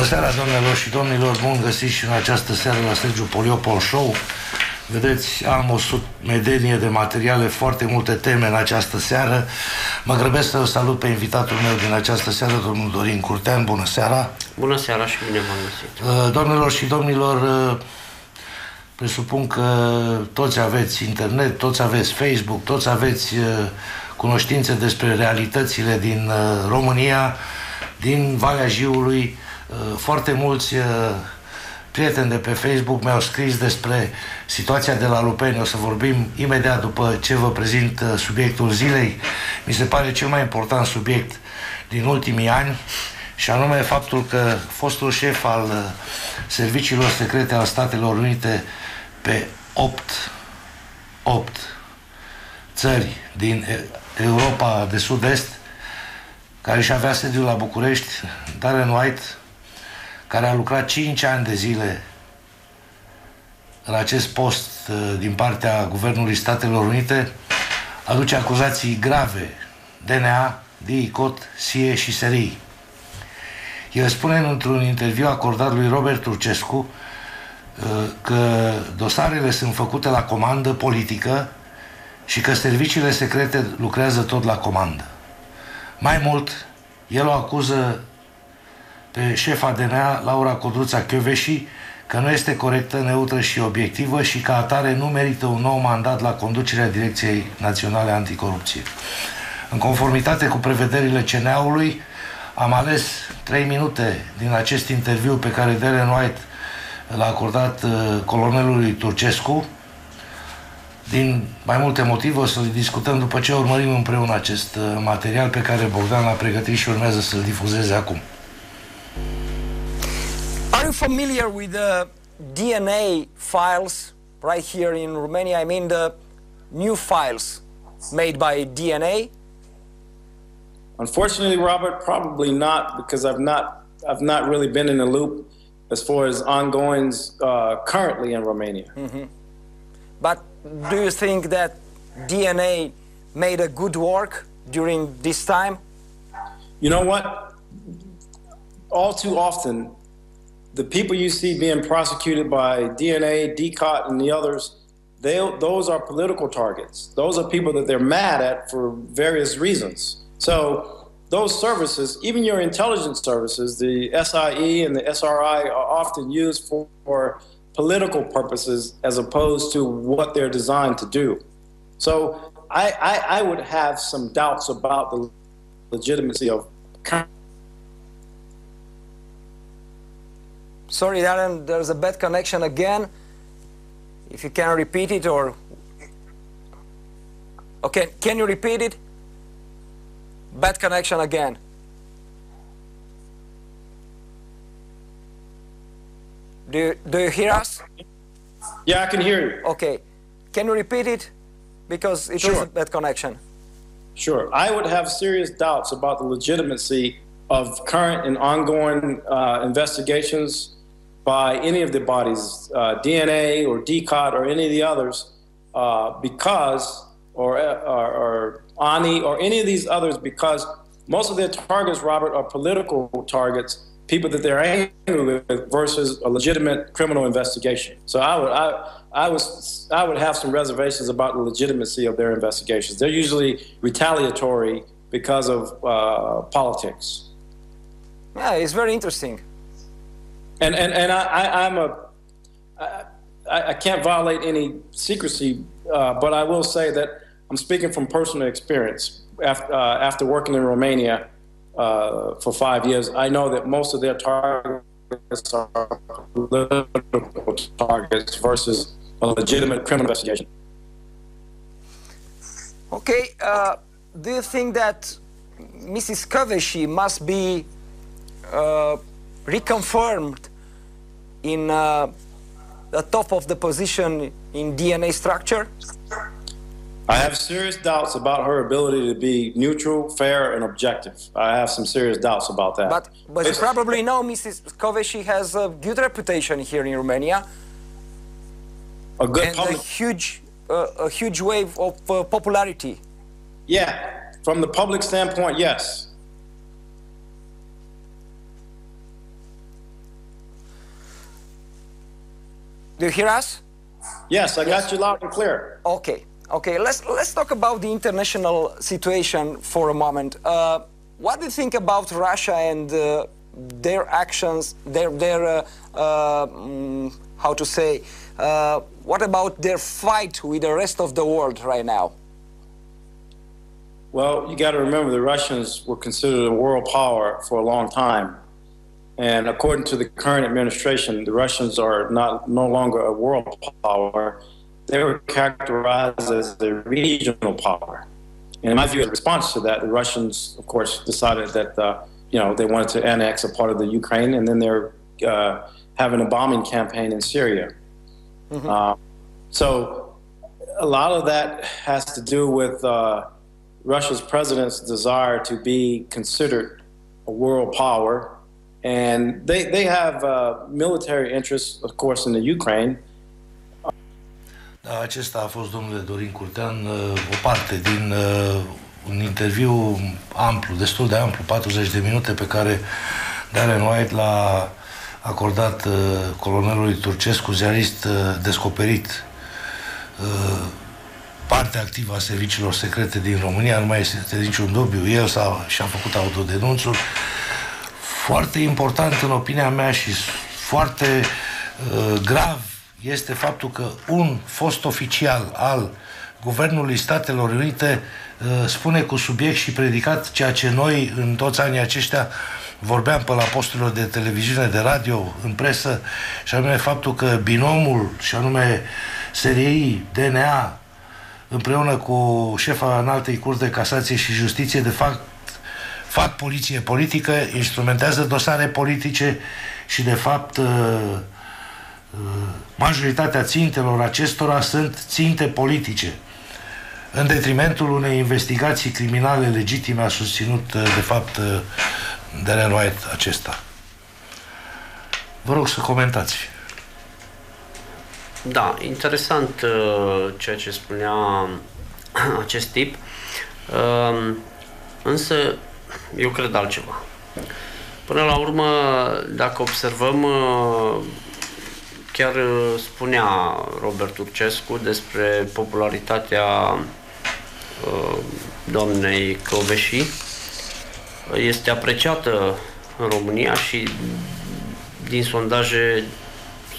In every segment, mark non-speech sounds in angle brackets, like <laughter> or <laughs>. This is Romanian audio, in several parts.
Bună seara, domnilor și domnilor, bun găsit și în această seară la Sergiu Poliopol Show. Vedeți, am o medenie de materiale, foarte multe teme în această seară. Mă grăbesc să salut pe invitatul meu din această seară, domnul Dorin Curtean. Bună seara! Bună seara și bine v-am găsit! Uh, domnilor și domnilor, uh, presupun că toți aveți internet, toți aveți Facebook, toți aveți uh, cunoștințe despre realitățile din România, din Valea Jiului. Foarte mulți prieteni de pe Facebook mi-au scris despre situația de la Lupeni. O să vorbim imediat după ce vă prezint uh, subiectul zilei. Mi se pare cel mai important subiect din ultimii ani și anume faptul că fostul șef al uh, serviciilor secrete al Statelor Unite pe 8, 8 țări din Europa de Sud-Est care își avea sediul la București, Darren White, care a lucrat 5 ani de zile în acest post uh, din partea Guvernului Statelor Unite, aduce acuzații grave DNA, DICOT, SIE și SRI. El spune într-un interviu acordat lui Robert Turcescu uh, că dosarele sunt făcute la comandă politică și că serviciile secrete lucrează tot la comandă. Mai mult, el o acuză pe șefa DNA, Laura Codruța Chioveși, că nu este corectă, neutră și obiectivă și ca atare nu merită un nou mandat la conducerea Direcției Naționale Anticorupție. În conformitate cu prevederile CNA-ului, am ales 3 minute din acest interviu pe care Darren White l-a acordat uh, colonelului Turcescu. Din mai multe motive o să le discutăm după ce urmărim împreună acest uh, material pe care Bogdan l-a pregătit și urmează să-l difuzeze acum. You familiar with the DNA files right here in Romania? I mean the new files made by DNA? Unfortunately, Robert, probably not because I've not I've not really been in the loop as far as ongoings uh, currently in Romania. Mm -hmm. But do you think that DNA made a good work during this time? You know what? All too often, the people you see being prosecuted by DNA, DCOT, and the others, they, those are political targets. Those are people that they're mad at for various reasons. So those services, even your intelligence services, the SIE and the SRI are often used for, for political purposes as opposed to what they're designed to do. So I, I, I would have some doubts about the legitimacy of Sorry, Darren, there's a bad connection again. If you can repeat it or... Okay, can you repeat it? Bad connection again. Do you, do you hear us? Yeah, I can hear you. Okay. Can you repeat it? Because it sure. was a bad connection. Sure. I would have serious doubts about the legitimacy of current and ongoing uh, investigations by any of the bodies, uh, DNA or DCOT or any of the others, uh, because, or, or, or ANI or any of these others, because most of their targets, Robert, are political targets, people that they're angry with versus a legitimate criminal investigation. So I would, I, I, was, I would have some reservations about the legitimacy of their investigations. They're usually retaliatory because of uh, politics. Yeah, it's very interesting. And and and I, I am a I, I can't violate any secrecy, uh, but I will say that I'm speaking from personal experience. After uh, after working in Romania uh, for five years, I know that most of their targets are political targets versus a legitimate criminal investigation. Okay, uh, do you think that Mrs. Koveshi must be uh, reconfirmed in uh, the top of the position in DNA structure? I have serious doubts about her ability to be neutral, fair, and objective. I have some serious doubts about that. But, but you probably know Mrs. Koveshi has a good reputation here in Romania. A good and public... a huge, uh, a huge wave of uh, popularity. Yeah, from the public standpoint, yes. Do you hear us? Yes, I got you loud and clear. Okay. Okay. Let's let's talk about the international situation for a moment. Uh, what do you think about Russia and uh, their actions? Their their uh, uh how to say? Uh, what about their fight with the rest of the world right now? Well, you got to remember the Russians were considered a world power for a long time. And according to the current administration, the Russians are not no longer a world power. They were characterized as a regional power. And in my view, in response to that, the Russians, of course, decided that uh, you know they wanted to annex a part of the Ukraine, and then they're uh, having a bombing campaign in Syria. Mm-hmm. Uh, so a lot of that has to do with uh, Russia's president's desire to be considered a world power. And they, they have uh, military interests, of course, in the Ukraine. Da, acesta a fost, domnule Dorin Curtean, uh, o parte din uh, un interviu amplu, destul de amplu, 40 de minute, pe care Darren White l-a acordat uh, colonelului Turcescu, ziarist descoperit parte activă a serviciilor secrete din România, nu mai este niciun dubiu, el s-a, și-a făcut autodenunțul. Foarte important în opinia mea și foarte uh, grav este faptul că un fost oficial al Guvernului Statelor Unite uh, spune cu subiect și predicat ceea ce noi în toți anii aceștia vorbeam pe la posturile de televiziune, de radio, în presă, și anume faptul că binomul, și anume SRI, DNA, împreună cu șefa înaltei curți de casație și justiție, de fapt, fac poliție politică, instrumentează dosare politice și, de fapt, uh, uh, majoritatea țintelor acestora sunt ținte politice. În detrimentul unei investigații criminale legitime a susținut, uh, de fapt, Daniel White acesta. Vă rog să comentați. Da, interesant uh, ceea ce spunea acest tip, uh, însă eu cred altceva. Până la urmă, dacă observăm, uh, chiar uh, spunea Robert Turcescu despre popularitatea uh, doamnei Căveși, este apreciată în România și din sondaje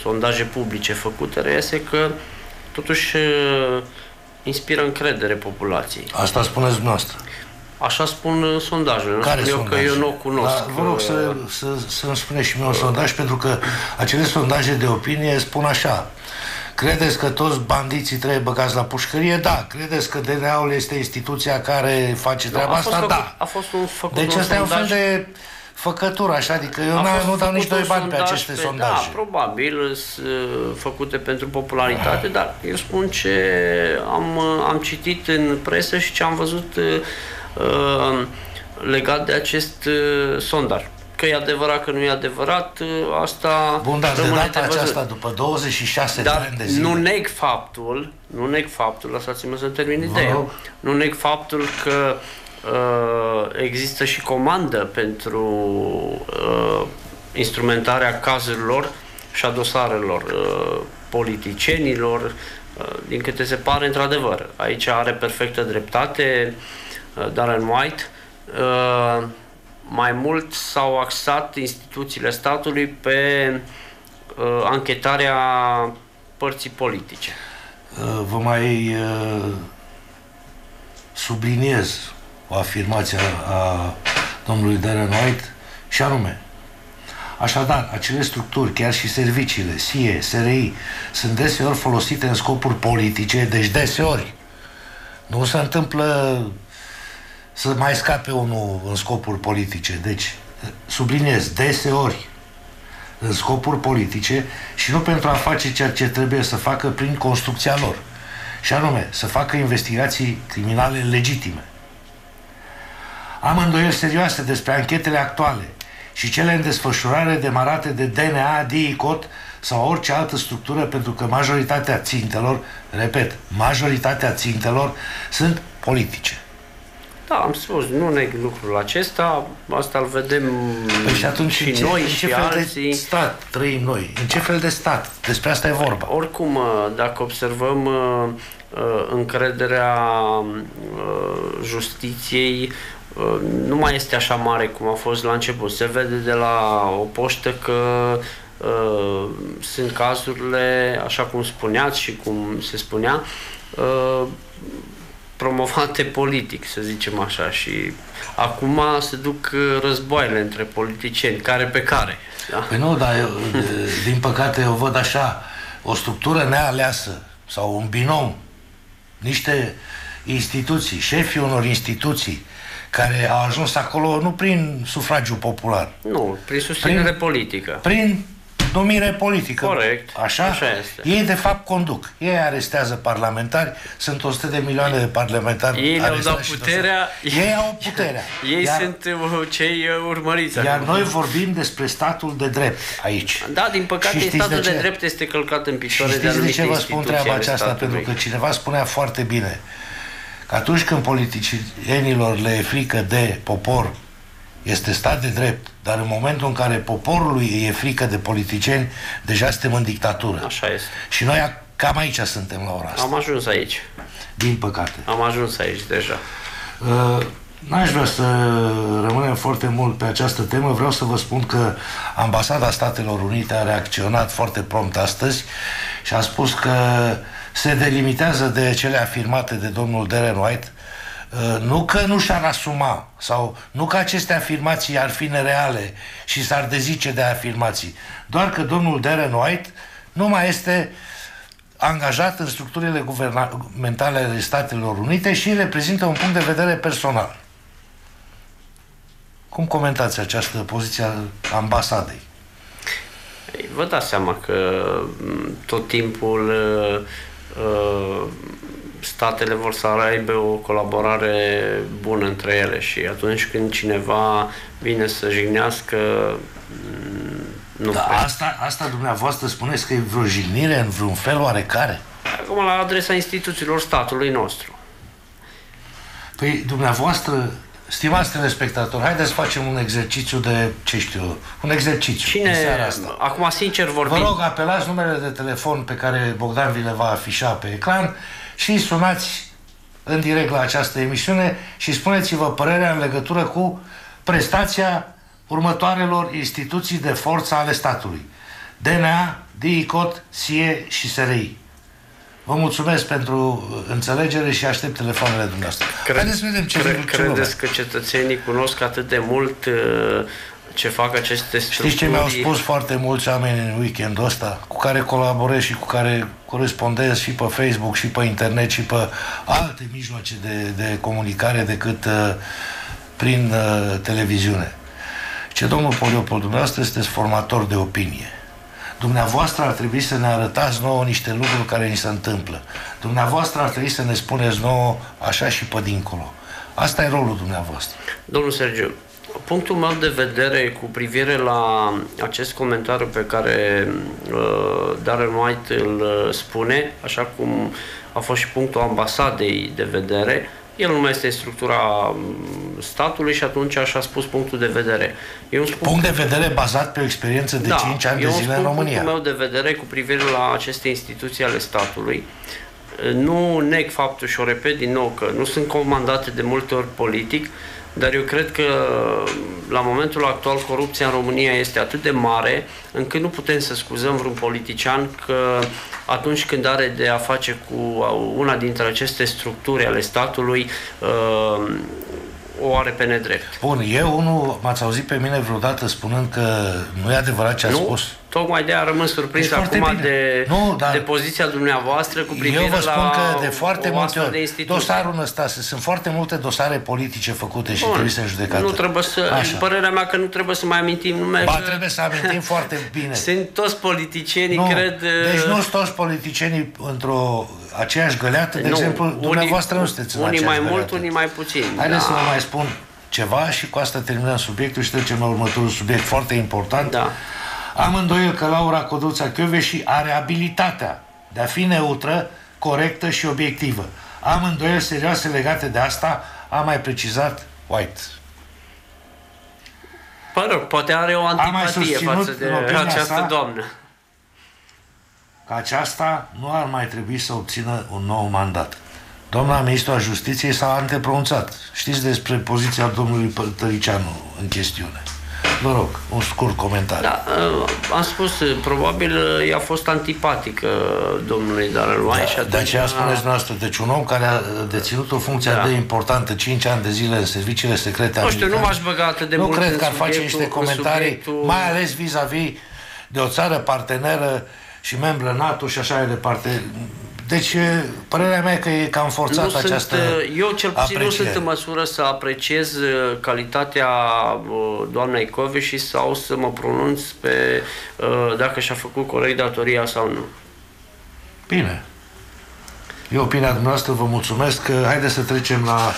sondaje publice făcute, reiese că totuși inspiră încredere populației. Asta spuneți dumneavoastră. Așa spun sondajele. Nu Care spun eu că eu nu o cunosc. Da, vă rog să, să, să-mi spuneți și mie un sondaj, pentru că acele sondaje de opinie spun așa. Credeți că toți bandiții trebuie băgați la pușcărie? Da. Credeți că DNA-ul este instituția care face treaba asta? Făcut, da. A fost un făcut deci asta e un fel de făcătură, așa, adică eu nu dau nici doi bani pe aceste pe, sondaje. Da, probabil sunt făcute pentru popularitate, dar eu spun ce am, am citit în presă și ce am văzut uh, legat de acest uh, sondaj. Că e adevărat, că nu e adevărat, uh, asta Bun, dar de data aceasta, după 26 dar de ani de zile... nu neg faptul, nu neg faptul, lăsați-mă să termin ideea, nu neg faptul că Uh, există și comandă pentru uh, instrumentarea cazurilor și a dosarelor uh, politicienilor, din câte se pare, într-adevăr. Aici are perfectă dreptate Darren White. Mai mult s-au axat instituțiile statului pe anchetarea părții politice. Vă mai subliniez o afirmație a domnului Darren White, și anume, Așadar, acele structuri, chiar și serviciile, SIE, SRI, sunt deseori folosite în scopuri politice, deci deseori. Nu se întâmplă să mai scape unul în scopuri politice. Deci, subliniez, deseori în scopuri politice și nu pentru a face ceea ce trebuie să facă prin construcția lor. Și anume, să facă investigații criminale legitime. Am îndoieli serioase despre anchetele actuale și cele în desfășurare demarate de DNA, DICOT sau orice altă structură pentru că majoritatea țintelor, repet, majoritatea țintelor sunt politice. Da, am spus, nu neg lucrul acesta, asta îl vedem păi și atunci și în ce, noi în ce și fel alții. de stat trăim noi? În ce fel de stat? Despre asta e vorba. Oricum, uh, dacă observăm uh, uh, încrederea justiției, nu mai este așa mare cum a fost la început. Se vede de la o poștă că uh, sunt cazurile, așa cum spuneați și cum se spunea, uh, promovate politic, să zicem așa, și acum se duc războaiele între politicieni, care pe care. Da? Păi nu, dar eu, din păcate eu văd așa, o structură nealeasă sau un binom, niște instituții, șefii unor instituții, care au ajuns acolo nu prin sufragiu popular. Nu, prin susținere prin, politică. Prin numire politică. Corect. Așa? Așa este. Ei de fapt conduc. Ei arestează parlamentari, sunt 100 de milioane de parlamentari Ei le-au dat puterea. Ei au puterea. <laughs> Ei iar, sunt uh, cei uh, urmăriți. Iar acum. noi vorbim despre statul de drept aici. Da, din păcate statul de, de drept este călcat în picioare de anumite de ce vă spun treaba aceasta? Pentru că cineva spunea foarte bine că atunci când politicienilor le e frică de popor, este stat de drept, dar în momentul în care poporului îi e frică de politicieni, deja suntem în dictatură. Așa este. Și noi cam aici suntem la ora asta. Am ajuns aici. Din păcate. Am ajuns aici deja. Uh, N-aș vrea să rămânem foarte mult pe această temă. Vreau să vă spun că Ambasada Statelor Unite a reacționat foarte prompt astăzi și a spus că se delimitează de cele afirmate de domnul Darren White Uh, nu că nu și-ar asuma sau nu că aceste afirmații ar fi nereale și s-ar dezice de afirmații, doar că domnul Darren White nu mai este angajat în structurile guvernamentale ale Statelor Unite și reprezintă un punct de vedere personal. Cum comentați această poziție a ambasadei? Vă dați seama că tot timpul uh, uh statele vor să aibă o colaborare bună între ele și atunci când cineva vine să jignească, mm, nu da, asta, asta dumneavoastră spuneți că e vreo jignire în vreun fel oarecare? Acum la adresa instituțiilor statului nostru. Păi dumneavoastră Stimați telespectatori, haideți să facem un exercițiu de, ce știu, un exercițiu Cine, în seara asta. acum sincer vorbim... Vă rog, apelați numele de telefon pe care Bogdan vi le va afișa pe ecran și sunați în direct la această emisiune și spuneți-vă părerea în legătură cu prestația următoarelor instituții de forță ale statului. DNA, DICOT, SIE și SRI. Vă mulțumesc pentru înțelegere și aștept telefoanele dumneavoastră. Cred, Haideți să vedem ce cre, Credeți că cetățenii cunosc atât de mult uh, ce fac aceste structuri. Știți ce mi-au spus foarte mulți oameni în weekendul ăsta, cu care colaborez și cu care corespondez și pe Facebook și pe internet și pe alte mijloace de, de comunicare decât uh, prin uh, televiziune. Ce domnul Poliopol, dumneavoastră sunteți formator de opinie. Dumneavoastră ar trebui să ne arătați nouă niște lucruri care ni se întâmplă. Dumneavoastră ar trebui să ne spuneți nouă așa și pe dincolo. Asta e rolul dumneavoastră. Domnul Sergiu, punctul meu de vedere cu privire la acest comentariu pe care uh, Darren White îl uh, spune, așa cum a fost și punctul ambasadei de vedere, el nu mai este în structura um, statului și atunci așa spus punctul de vedere. Eu spun Punct de vedere bazat pe o experiență de da, 5 ani de zile în România. punctul meu de vedere cu privire la aceste instituții ale statului. Nu neg faptul și o repet din nou că nu sunt comandate de multe ori politic, dar eu cred că la momentul actual corupția în România este atât de mare încât nu putem să scuzăm vreun politician că atunci când are de a face cu una dintre aceste structuri ale statului uh, o are pe nedrept. Bun, eu unul m-ați auzit pe mine vreodată spunând că nu e adevărat ce a spus? Tocmai de a rămân surprins deci acum de, nu, dar de poziția dumneavoastră cu privire Eu vă spun la că de foarte multe ori dosarul ăsta, sunt foarte multe dosare politice făcute și Bun, trebuie să judecată. Nu trebuie să, Așa. părerea mea că nu trebuie să mai amintim nume. Ba, că trebuie să amintim foarte bine. <laughs> Sunt toți politicienii, nu, cred... Deci nu sunt toți politicienii într-o aceeași găleată, de nu, exemplu, unii, dumneavoastră nu sunteți Unii în mai mult, găleată. unii mai puțin. Haideți da. să vă mai spun ceva și cu asta terminăm subiectul și trecem la următorul subiect foarte important. Da. Am îndoiel că Laura Codruța și are abilitatea de a fi neutră, corectă și obiectivă. Am îndoiel serioase legate de asta, a mai precizat White. Pă rog, poate are o antipatie susținut față de în opinia această sa- doamnă. că aceasta nu ar mai trebui să obțină un nou mandat. Doamna ministru a Justiției s-a antepronunțat. Știți despre poziția domnului Părtăricianu în chestiune. Vă rog, un scurt comentariu. Da, uh, am spus, uh, probabil uh, i-a fost antipatică domnului Darrell White și Da, atunci... de aceea spuneți dumneavoastră, deci un om care a deținut o funcție Da. atât de importantă 5 ani de zile în serviciile secrete Nu știu, nu americane, m-aș băga atât de nu mult cred în că ar face subiectul- niște în comentarii, subiectul- mai ales vis-a-vis de o țară parteneră și membră NATO și așa mai departe. Deci, părerea mea e că e cam forțat nu această sunt, eu cel puțin nu apreciere. sunt în măsură să apreciez uh, calitatea uh, doamnei Coveși sau să mă pronunț pe uh, dacă și-a făcut corect datoria sau nu. Bine. E opinia dumneavoastră, vă mulțumesc. Haideți să trecem la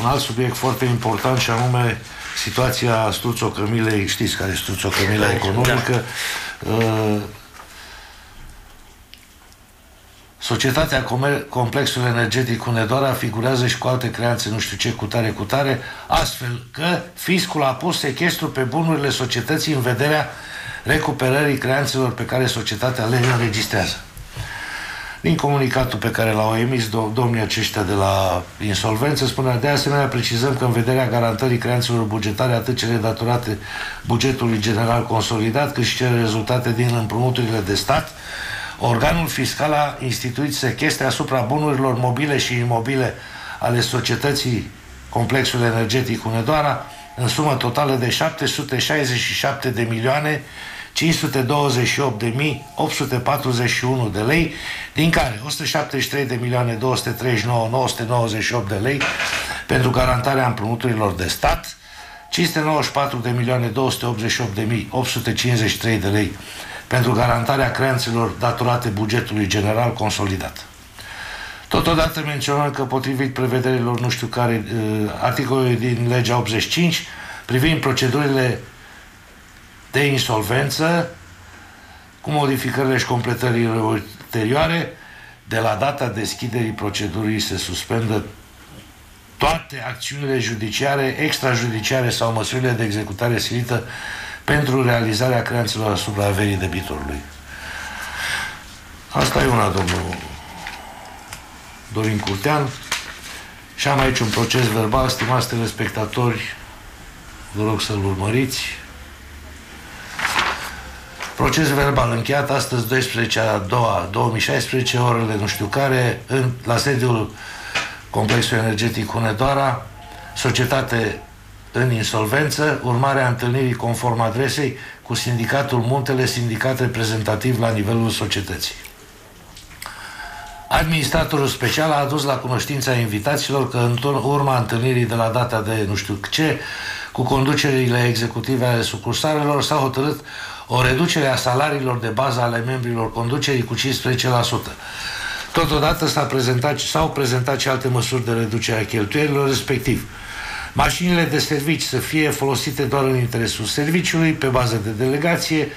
un alt subiect foarte important și anume situația struțocămilei, știți care e struțocămila economică. Uh, Societatea Comer- Complexul Energetic Hunedoara figurează și cu alte creanțe, nu știu ce, cu tare, cu tare, astfel că fiscul a pus sechestru pe bunurile societății în vederea recuperării creanțelor pe care societatea le înregistrează. Din comunicatul pe care l-au emis do- domnii aceștia de la insolvență, spunea de asemenea precizăm că în vederea garantării creanțelor bugetare, atât cele datorate bugetului general consolidat, cât și cele rezultate din împrumuturile de stat, organul fiscal a instituit sechestre asupra bunurilor mobile și imobile ale societății Complexul Energetic Hunedoara în sumă totală de 767 de milioane 528.841 de lei, din care 173 de milioane 239 998 de lei pentru garantarea împrumuturilor de stat, 594 de milioane 288 de mii 853 de lei pentru garantarea creanțelor datorate bugetului general consolidat. Totodată menționăm că potrivit prevederilor nu știu care uh, articolului din legea 85 privind procedurile de insolvență cu modificările și completările ulterioare, de la data deschiderii procedurii se suspendă toate acțiunile judiciare, extrajudiciare sau măsurile de executare silită pentru realizarea creanțelor asupra averii debitorului. Asta e una, domnul Dorin Curtean. Și am aici un proces verbal, stimați telespectatori, vă rog să-l urmăriți. Proces verbal încheiat astăzi 12 a doua 2016, orele nu știu care, în, la sediul Complexului Energetic Hunedoara, societate în insolvență, urmarea întâlnirii conform adresei cu sindicatul Muntele, sindicat reprezentativ la nivelul societății. Administratorul special a adus la cunoștința invitaților că în tur- urma întâlnirii de la data de nu știu ce, cu conducerile executive ale sucursalelor, s-a hotărât o reducere a salariilor de bază ale membrilor conducerii cu 15%. Totodată s-a prezentat, s-au prezentat și alte măsuri de reducere a cheltuielilor, respectiv mașinile de servici să fie folosite doar în interesul serviciului, pe bază de delegație,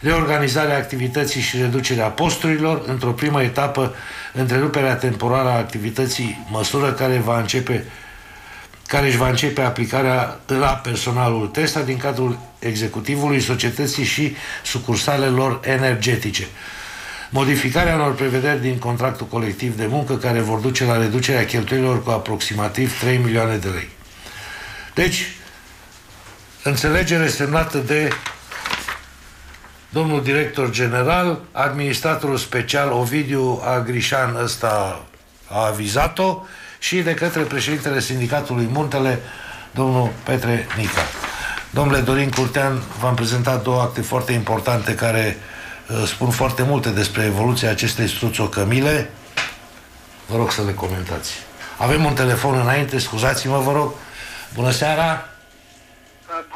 reorganizarea activității și reducerea posturilor, într-o primă etapă, întreruperea temporară a activității, măsură care va începe care își va începe aplicarea la personalul TESTA din cadrul executivului societății și sucursalelor energetice. Modificarea unor prevederi din contractul colectiv de muncă care vor duce la reducerea cheltuielilor cu aproximativ 3 milioane de lei. Deci, înțelegere semnată de domnul director general, administratorul special Ovidiu Agrișan ăsta a avizat-o și de către președintele sindicatului Muntele, domnul Petre Nica. Domnule Dorin Curtean, v-am prezentat două acte foarte importante care uh, spun foarte multe despre evoluția acestei struțocămile. Vă rog să le comentați. Avem un telefon înainte, scuzați-mă, vă rog. Bună seara!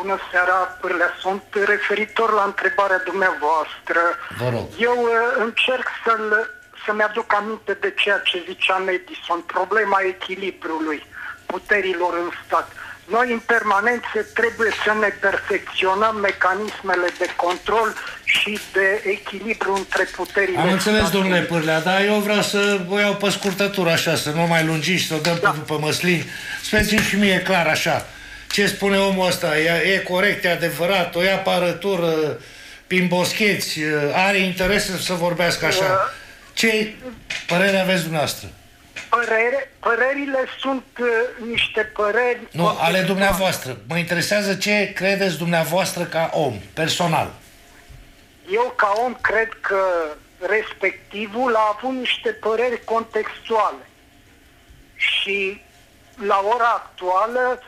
Bună seara, Pârlea. Sunt referitor la întrebarea dumneavoastră. Vă rog. Eu uh, încerc să-l, să-mi aduc aminte de ceea ce zicea Madison, problema echilibrului puterilor în stat. Noi în permanență trebuie să ne perfecționăm mecanismele de control și de echilibru între puterile Am înțeles, statului. domnule Pârlea, dar eu vreau să o iau pe scurtătură așa, să nu mai lungi și să o dăm da. pe după măslin. Spuneți și mie clar așa, ce spune omul ăsta, e, e corect, e adevărat, o ia parătură, prin boscheți, are interes să vorbească așa. Ce părere aveți dumneavoastră? Părere, părerile sunt uh, niște păreri... Nu, ale contextuale. dumneavoastră. Mă interesează ce credeți dumneavoastră ca om, personal. Eu, ca om, cred că respectivul a avut niște păreri contextuale. Și la ora actuală,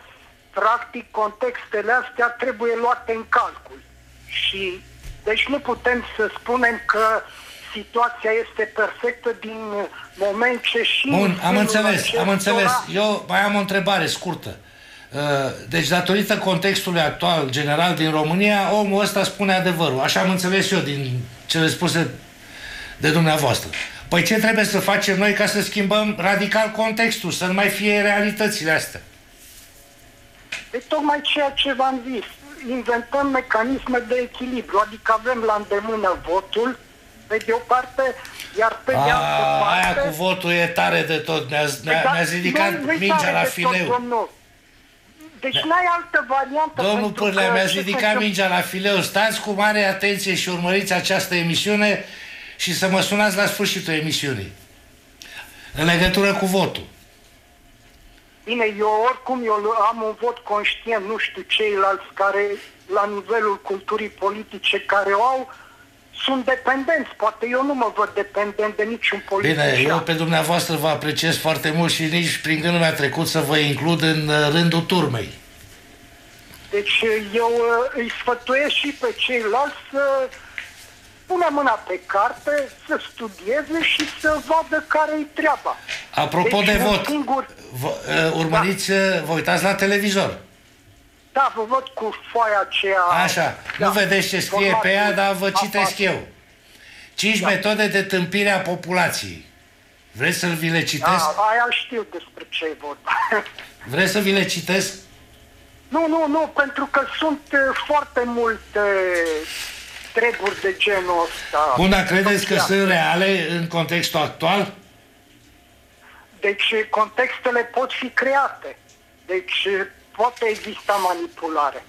practic, contextele astea trebuie luate în calcul. Și deci nu putem să spunem că situația este perfectă din moment ce și... în Bun, am felul înțeles, acesta- am înțeles. Eu mai am o întrebare scurtă. Uh, Deci, datorită contextului actual, general din România, omul ăsta spune adevărul. Așa am înțeles eu din cele spuse de dumneavoastră. Păi ce trebuie să facem noi ca să schimbăm radical contextul, să nu mai fie realitățile astea? E tocmai ceea ce v-am zis. Inventăm mecanisme de echilibru, adică avem la îndemână votul, pe de o parte, iar pe de altă A, parte... aia cu votul e tare de tot. Ne-a, ne-a, Dar ne-a ridicat nu- nu-i mingea tare la de tot, fileu. domnul. Deci n-ai altă variantă. Domnul pentru Pârlea, că mi-a ce se ridicat întâmplă- mingea la fileu. Stați cu mare atenție și urmăriți această emisiune și să mă sunați la sfârșitul emisiunii. În legătură cu votul. Bine, eu oricum eu am un vot conștient, nu știu ceilalți care la nivelul culturii politice care o au, sunt dependenți. Poate eu nu mă văd dependent de niciun politician. Bine, eu pe dumneavoastră vă apreciez foarte mult și nici prin gândul mi-a trecut să vă includ în uh, rândul turmei. Deci eu uh, îi sfătuiesc și pe ceilalți să pună mâna pe carte, să studieze și să vadă care-i treaba. Apropo Deci, de un vot, singur- vă, uh, urmăriți, uh, vă uitați la televizor. Da, vă văd cu foaia aceea... Așa, nu vedeți ce scrie pe ea, dar vă citesc eu. Cinci metode de tâmpire a populației. Vreți să vi le citesc? Da, aia știu despre ce e vorba. <laughs> Vreți să vi le citesc? nu, nu, nu, pentru că sunt uh, foarte multe treburi de genul ăsta. Bun, dar credeți că Da. sunt reale în contextul actual? Deci contextele pot fi create. Deci poate exista manipulare.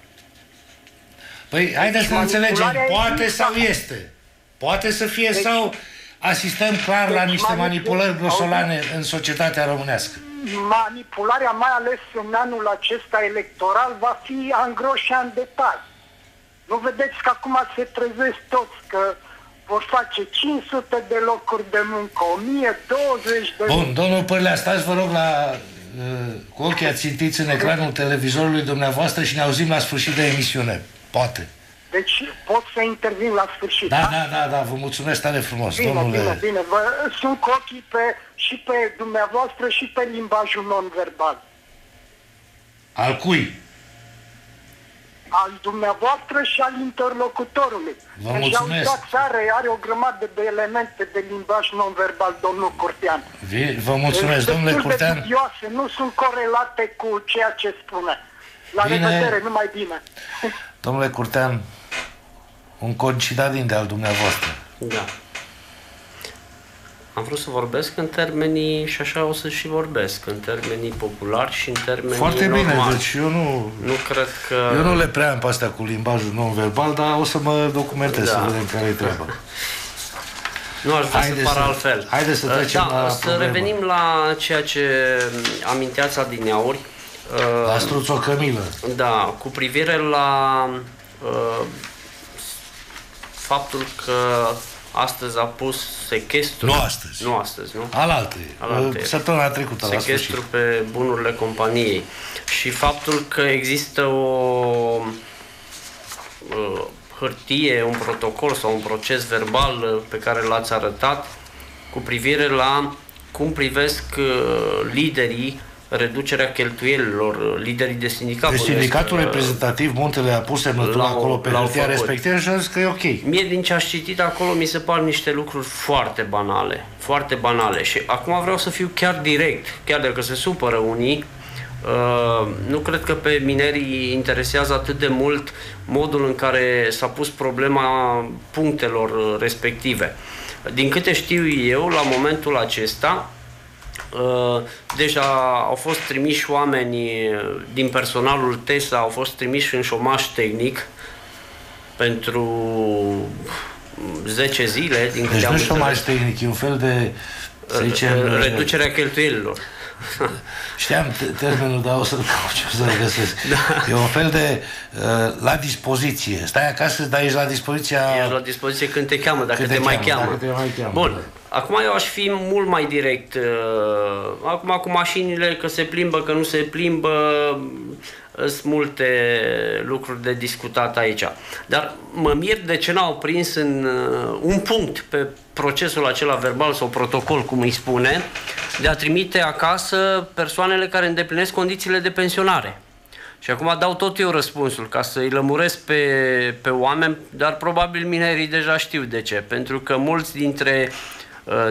Păi, haideți să ne înțelegem. manipularea Poate există. sau este. Poate să fie Deci- sau asistăm clar la Deci niște manipul- manipulări grosolane în societatea românească. Manipularea, mai ales în anul acesta electoral, va fi angroșa în detalii. Nu vedeți că acum se trezesc toți că vor face 500 de locuri de muncă, 1020 de Bun, domnul Pârlea, stați vă rog la, uh, cu ochii ațintiți în ecranul televizorului dumneavoastră și ne auzim la sfârșit de emisiune. Poate. Deci pot să intervin la sfârșit. Da, da, da, da, vă mulțumesc tare frumos, Bine, domnule. bine, bine. Vă, sunt cu ochii pe, și pe dumneavoastră și pe limbajul non-verbal. Al cui? Al dumneavoastră și al interlocutorului. Vă Deci, mulțumesc. uitați, are, are o grămadă de elemente de limbaj non-verbal, domnul Curtean. Vi- Vă mulțumesc, Sunt domnule destul de Curtean. dubioase, nu sunt corelate cu ceea ce spune. La Bine. revedere, numai bine. Domnule Curtean, un concitadin de al dumneavoastră. Da. Am vrut să vorbesc în termenii, și așa o să și vorbesc, în termenii populari și în termenii Foarte bine, normali. deci eu nu, Nu cred că... eu nu le prea am pe astea cu limbajul non-verbal, dar o să mă documentez Da. să vedem care e treaba. <laughs> Nu aș vrea Haideți să par să- altfel. haideți să Uh, trecem da, la să problemă. revenim la ceea ce aminteați adineauri. Uh, La struț o cămilă. Da, cu privire la uh, faptul că astăzi a pus sechestru. Nu astăzi. Nu astăzi, nu? Alaltă. Alaltă. Săptămâna trecută, la sfârșit. Sechestru pe bunurile companiei. Și faptul că există o uh, hârtie, un protocol sau un proces verbal uh, pe care l-ați arătat cu privire la cum privesc uh, liderii reducerea cheltuielilor, uh, liderii de sindicat. Deci bănuiesc, sindicatul uh, reprezentativ Muntele a pus semnătura l-au- acolo pe l-au hârtia făcut. respectivă și a zis că e ok. Mie din ce aș citit acolo mi se par niște lucruri foarte banale, foarte banale și acum vreau să fiu chiar direct, chiar dacă se supără unii, Uh, nu cred că pe minerii interesează atât de mult modul în care s-a pus problema punctelor respective. Din câte știu eu, la momentul acesta, uh, deja au fost trimiși oameni din personalul TESA, au fost trimiși în șomaș tehnic pentru 10 zile. Din deci nu șomaș tehnic, e un fel de, să zicem... Reducerea cheltuielilor. <laughs> Știam termenul, dar o să-l caut <laughs> ce o să-l găsesc. Da. E un fel de uh, la dispoziție. Stai acasă, dar ești la dispoziția... Ești la dispoziție când te cheamă, dacă când te, te mai cheamă. Dacă te mai cheamă. Bun. Da. Acum eu aș fi mult mai direct. Uh, acum cu mașinile, că se plimbă, că nu se plimbă, sunt multe lucruri de discutat aici. Dar mă mir de ce n-au prins în uh, un punct pe procesul acela verbal sau protocol, cum îi spune, de a trimite acasă persoanele care îndeplinesc condițiile de pensionare. Și acum dau tot eu răspunsul ca să-i lămuresc pe, pe oameni, dar probabil minerii deja știu de ce. Pentru că mulți dintre uh,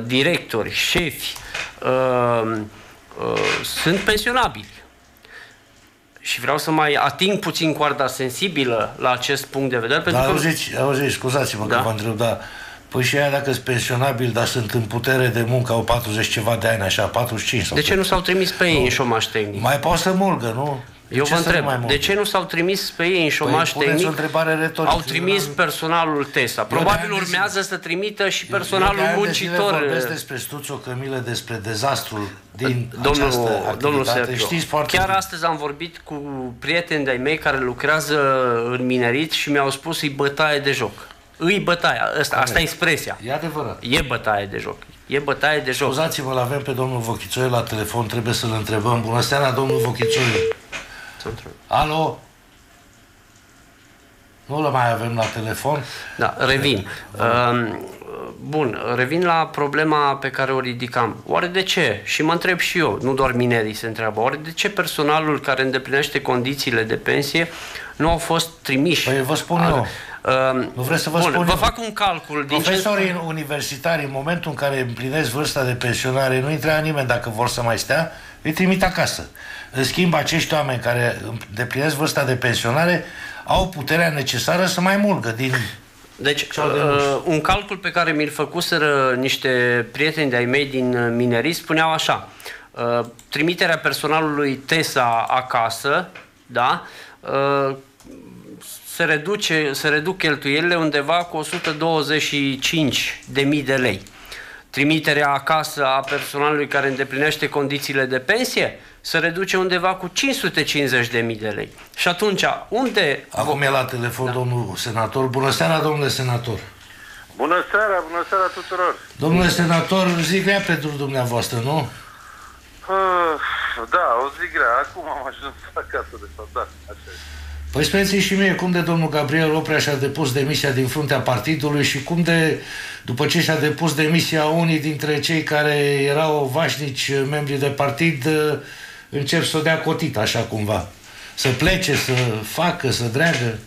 directori, șefi, uh, uh, sunt pensionabili. Și vreau să mai ating puțin coarda sensibilă la acest punct de vedere. Pentru dar auziți, că... auziți, scuzați-mă da? că vă întreb, dar Păi și aia dacă sunt pensionabili, dar sunt în putere de muncă, au 40 ceva de ani, așa, 45 sau De ce nu s-au trimis pe ei în șomaș tehnic? Mai pot să mulgă, nu? Eu vă întreb, de ce nu s-au trimis pe ei în șomaș păi, tehnic? o întrebare retorică. Au trimis personalul TESA. Probabil urmează să trimită și personalul eu, eu muncitor. Eu vorbesc despre Stuțo Cămilă, despre dezastrul din domnul, această domnul Sergio, Știți foarte Chiar bine. astăzi am vorbit cu prieteni de-ai mei care lucrează în minerit și mi-au spus îi bătaie de joc. Îi bătaia, asta, asta e expresia. E adevărat. E bătaie de joc. E bătaie de joc. Scuzați-vă, l avem pe domnul Vochițoie la telefon, trebuie să-l întrebăm. Bună seara, domnul Vochițoie. Alo? Nu l mai avem la telefon? Da, revin. Uh, bun, revin la problema pe care o ridicam. Oare de ce? Și mă întreb și eu, nu doar minerii se întreabă, oare de ce personalul care îndeplinește condițiile de pensie nu au fost trimiși? Păi vă spun eu. Uh, nu vreți să vă bun, spun vă eu. fac un calcul. Din Profesorii ce... universitari, în momentul în care împlinesc vârsta de pensionare, nu intră nimeni dacă vor să mai stea, îi trimit acasă. În schimb, acești oameni care îndeplinesc vârsta de pensionare au puterea necesară să mai mulgă din deci, uh, un calcul pe care mi-l făcuseră niște prieteni de-ai mei din minerii spuneau așa, uh, trimiterea personalului TESA acasă, da, uh, se, reduce, se reduc cheltuielile undeva cu 125 de mii de lei. Trimiterea acasă a personalului care îndeplinește condițiile de pensie se reduce undeva cu 550 de mii de lei. Și atunci, unde... Acum e la telefon da. domnul senator. Bună seara, domnule senator! Bună seara, bună seara tuturor! Domnule senator, zi grea pentru dumneavoastră, nu? Uh, da, o zi grea. Acum am ajuns acasă, de fapt, da, așa e. Păi spuneți și mie cum de domnul Gabriel Oprea și-a depus demisia din fruntea partidului și cum de, după ce și-a depus demisia unii dintre cei care erau vașnici membri de partid, încep să o dea cotit așa cumva. Să plece, să facă, să dreagă.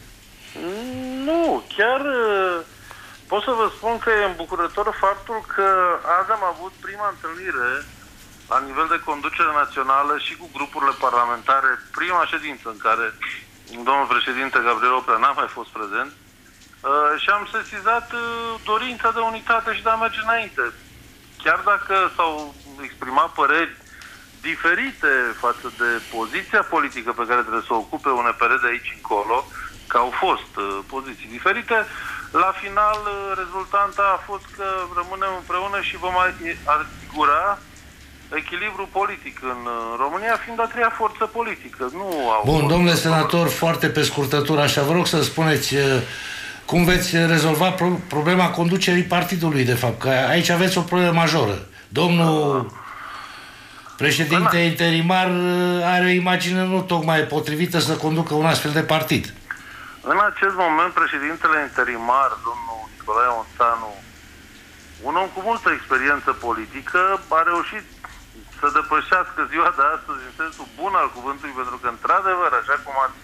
Nu, chiar pot să vă spun că e îmbucurător faptul că azi am avut prima întâlnire la nivel de conducere națională și cu grupurile parlamentare, prima ședință în care domnul președinte Gabriel Oprea n-a mai fost prezent uh, și am sesizat uh, dorința de unitate și de a merge înainte. Chiar dacă s-au exprimat păreri diferite față de poziția politică pe care trebuie să o ocupe un EPR de aici încolo, că au fost uh, poziții diferite, la final uh, rezultanta a fost că rămânem împreună și vom asigura echilibru politic în România, fiind a treia forță politică. Nu au Bun, domnule senator, foarte pe scurtătură, așa, vă rog să spuneți uh, cum veți rezolva problema conducerii partidului, de fapt, că aici aveți o problemă majoră. Domnul președinte da. interimar uh, are o imagine nu tocmai potrivită să conducă un astfel de partid. În acest moment, președintele interimar, domnul Nicolae Onțanu, un om cu multă experiență politică, a reușit să depășească ziua de astăzi în sensul bun al cuvântului, pentru că, într-adevăr, așa cum ați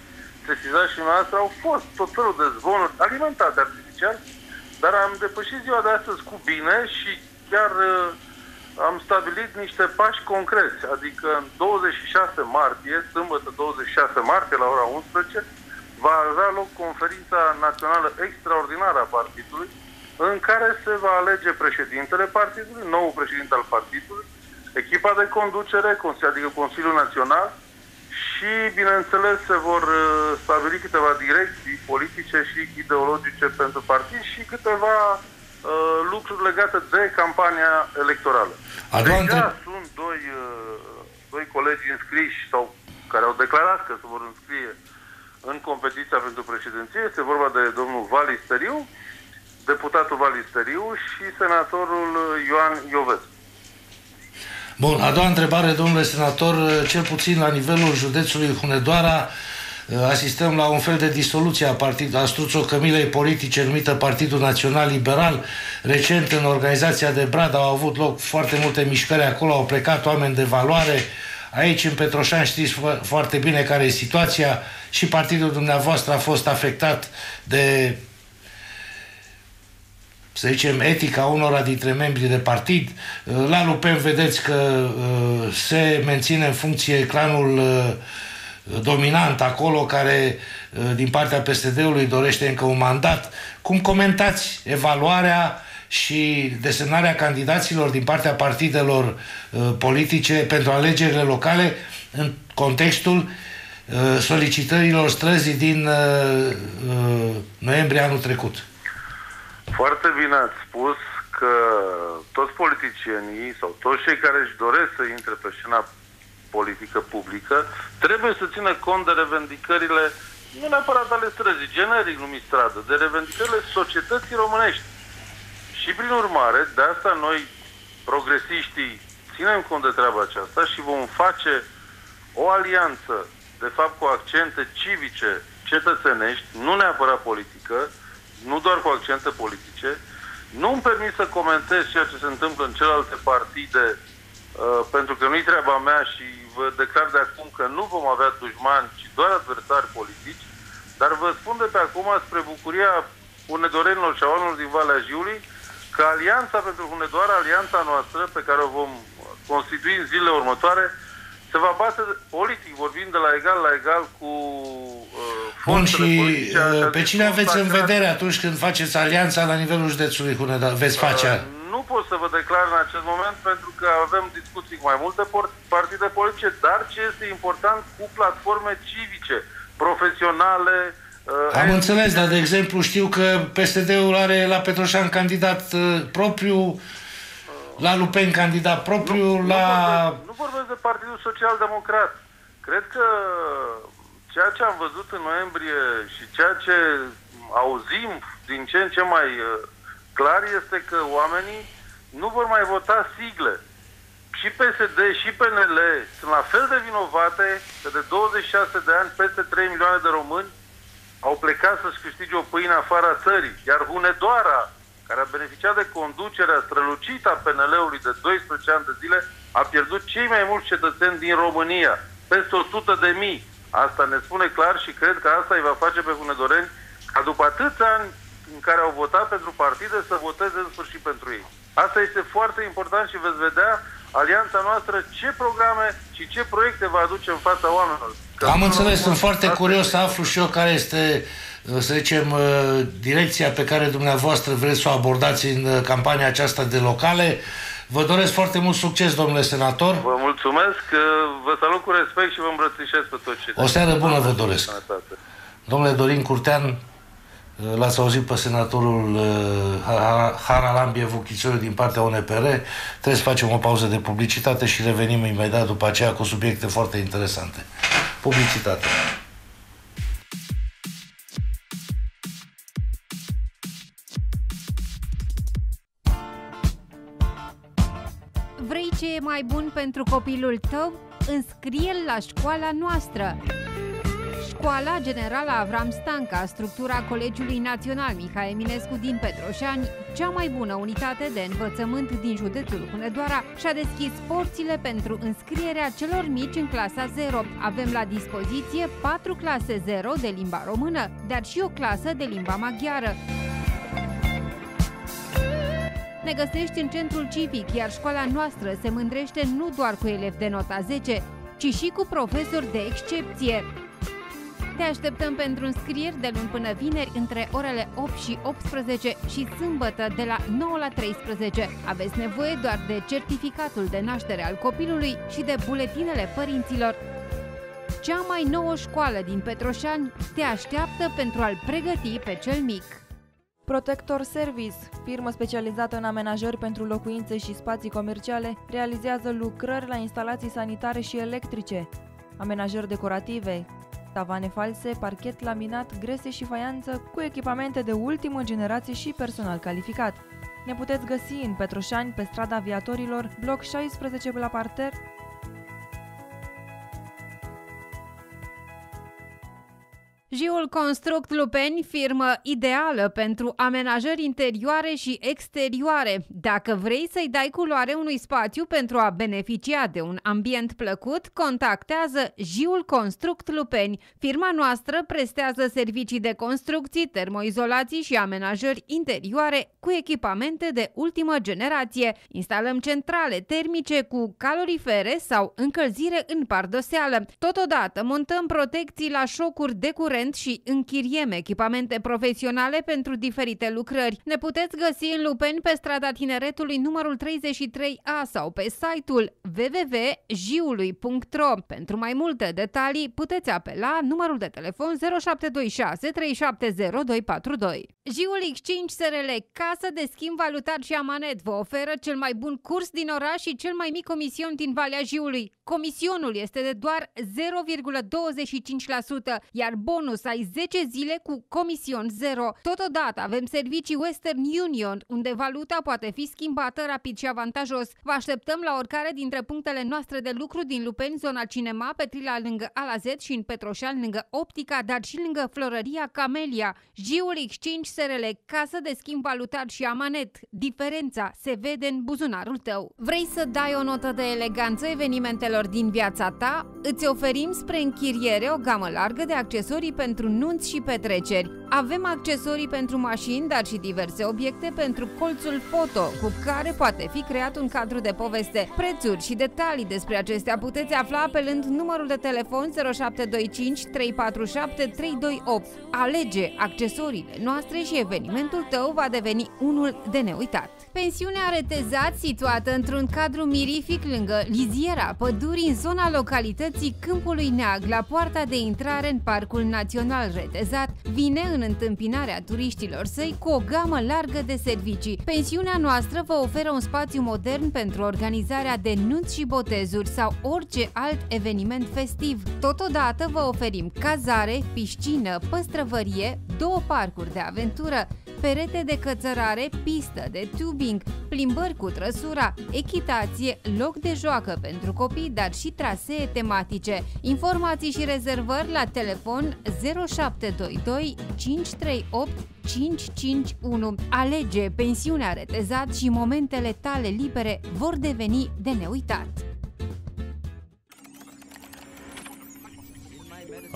sesizat și noastră, au fost tot felul de zvonuri alimentate artificial, dar am depășit ziua de astăzi cu bine și chiar uh, am stabilit niște pași concreți, adică în 26 martie, sâmbătă 26 martie la ora 11, va avea loc conferința națională extraordinară a partidului, în care se va alege președintele partidului, nou președinte al partidului, echipa de conducere, adică Consiliul Național, și, bineînțeles, se vor uh, stabili câteva direcții politice și ideologice pentru partid și câteva uh, lucruri legate de campania electorală. A doua Deja între... sunt doi, uh, doi colegi înscriși sau care au declarat că se vor înscrie în competiția pentru președinție. Este vorba de domnul Valisteriu, deputatul Valisteriu și senatorul Ioan Iovescu. Bun, a doua întrebare, domnule senator, cel puțin la nivelul județului Hunedoara, asistăm la un fel de disoluție a, partid, a struțocămilei politice numită Partidul Național Liberal. Recent, în organizația de Brad au avut loc foarte multe mișcări acolo, au plecat oameni de valoare. Aici, în Petroșan, știți foarte bine care e situația și partidul dumneavoastră a fost afectat de să zicem, etica unora dintre membrii de partid. Uh, la Lupen vedeți că uh, se menține în funcție clanul uh, dominant acolo care din partea PSD-ului dorește încă un mandat. Cum comentați evaluarea și desemnarea candidaților din partea partidelor politice pentru alegerile locale în contextul solicitărilor străzii din noiembrie anul trecut? Foarte bine ați spus că toți politicienii sau toți cei care își doresc să intre pe scena politică publică trebuie să țină cont de revendicările nu neapărat ale străzii, generic numit stradă, de revendicările societății românești. Și prin urmare, de asta noi, progresiștii, ținem cont de treaba aceasta și vom face o alianță, de fapt cu accente civice, cetățenești, nu neapărat politică, nu doar cu accente politice. Nu îmi permit să comentez ceea ce se întâmplă în celelalte partide, uh, pentru că nu-i treaba mea și vă declar de acum că nu vom avea dușmani, ci doar adversari politici, dar vă spun de pe acum, spre bucuria hunedorenilor și a oamenilor din Valea Jiului, că Alianța pentru Hunedoara, alianța noastră pe care o vom constitui în zilele următoare, se va bate politic, vorbind de la egal la egal cu uh, Bun, și uh, pe cine aveți în vedere atunci când faceți alianța la nivelul județului Hunedoara? Veți face? Uh, nu pot să vă declar în acest moment pentru că avem discuții cu mai multe partide politice, dar ce este important cu platforme civice, profesionale, uh, Am înțeles, dar de exemplu știu că PSD-ul are la Petroșan candidat uh, propriu, la Lupen candidat propriu, nu, la... Nu vorbesc, nu vorbesc de Partidul Social Democrat. Cred că ceea ce am văzut în noiembrie și ceea ce auzim din ce în ce mai uh, clar este că oamenii nu vor mai vota sigle. Și PSD și PNL sunt la fel de vinovate că de 26 de ani peste 3 milioane de români au plecat să-și câștige o pâine afara țării. Iar Hunedoara, care a beneficiat de conducerea strălucită a PNL-ului de 12 ani de zile, a pierdut cei mai mulți cetățeni din România, peste 100 de mii. Asta ne spune clar și cred că asta îi va face pe Hunedoreni ca după atâția ani în care au votat pentru partide să voteze în sfârșit pentru ei. Asta este foarte important și veți vedea alianța noastră ce programe și ce proiecte va aduce în fața oamenilor. Că Am înțeles, sunt foarte curios să aflu și eu care este să zicem, direcția pe care dumneavoastră vreți să o abordați în campania aceasta de locale. Vă doresc foarte mult succes, domnule senator. Vă mulțumesc, vă salut cu respect și vă îmbrățișez pe toți cei. O seară bună vă doresc. Domnule Dorin Curtean, l-ați auzit pe senatorul uh, Haralambie Vuchițoiu din partea UNPR. Trebuie să facem o pauză de publicitate și revenim imediat după aceea cu subiecte foarte interesante. Publicitate. Vrei ce e mai bun pentru copilul tău? Înscrie-l la școala noastră! Școala Generală Avram Stanca, structura Colegiului Național Mihai Eminescu din Petroșani, cea mai bună unitate de învățământ din județul Hunedoara, și-a deschis porțile pentru înscrierea celor mici în clasa 0. Avem la dispoziție 4 clase 0 de limba română, dar și o clasă de limba maghiară. Ne găsești în centrul civic, iar școala noastră se mândrește nu doar cu elevi de nota 10, ci și cu profesori de excepție. Te așteptăm pentru înscrieri de luni până vineri între orele 8 și 18 și sâmbătă de la 9 la 13. Aveți nevoie doar de certificatul de naștere al copilului și de buletinele părinților. Cea mai nouă școală din Petroșani te așteaptă pentru a-l pregăti pe cel mic. Protector Service, firmă specializată în amenajări pentru locuințe și spații comerciale, realizează lucrări la instalații sanitare și electrice, amenajări decorative, tavane false, parchet laminat, grese și faianță cu echipamente de ultimă generație și personal calificat. Ne puteți găsi în Petroșani, pe strada aviatorilor, bloc 16 la parter, Jiul Construct Lupeni, firmă ideală pentru amenajări interioare și exterioare. Dacă vrei să-i dai culoare unui spațiu pentru a beneficia de un ambient plăcut, contactează Jiul Construct Lupeni. Firma noastră prestează servicii de construcții, termoizolații și amenajări interioare cu echipamente de ultimă generație. Instalăm centrale termice cu calorifere sau încălzire în pardoseală. Totodată montăm protecții la șocuri de curent curent și închiriem echipamente profesionale pentru diferite lucrări. Ne puteți găsi în Lupeni pe strada Tineretului numărul 33A sau pe site-ul www.jiului.ro. Pentru mai multe detalii puteți apela numărul de telefon 0726 370 242. Jiul Exchange SRL, casă de schimb valutar și amanet, vă oferă cel mai bun curs din oraș și cel mai mic comision din Valea Jiului. Comisionul este de doar 0,25%, iar bonus ai 10 zile cu comision 0. Totodată avem servicii Western Union, unde valuta poate fi schimbată rapid și avantajos. Vă așteptăm la oricare dintre punctele noastre de lucru din Lupeni, zona Cinema, Petrila lângă Alazet și în Petroșan lângă Optica, dar și lângă Florăria Camelia. Jiul Exchange SRL, casă de schimb valutar și amanet. Diferența se vede în buzunarul tău. Vrei să dai o notă de eleganță evenimentelor din viața ta? Îți oferim spre închiriere o gamă largă de accesorii pentru nunți și petreceri. Avem accesorii pentru mașini, dar și diverse obiecte pentru colțul foto, cu care poate fi creat un cadru de poveste. Prețuri și detalii despre acestea puteți afla apelând numărul de telefon 0725 347 328. Alege accesoriile noastre și evenimentul tău va deveni unul de neuitat. Pensiunea Retezat, situată într-un cadru mirific lângă Liziera Pădurii, în zona localității Câmpului Neag, la poarta de intrare în Parcul Național Retezat, vine în întâmpinarea turiștilor săi cu o gamă largă de servicii. Pensiunea noastră vă oferă un spațiu modern pentru organizarea de nunți și botezuri sau orice alt eveniment festiv. Totodată vă oferim cazare, piscină, păstrăvărie, două parcuri de aventură, perete de cățărare, pistă de tubing, plimbări cu trăsura, echitație, loc de joacă pentru copii, dar și trasee tematice. Informații și rezervări la telefon 0722 538 551. Alege pensiunea retezat și momentele tale libere vor deveni de neuitat.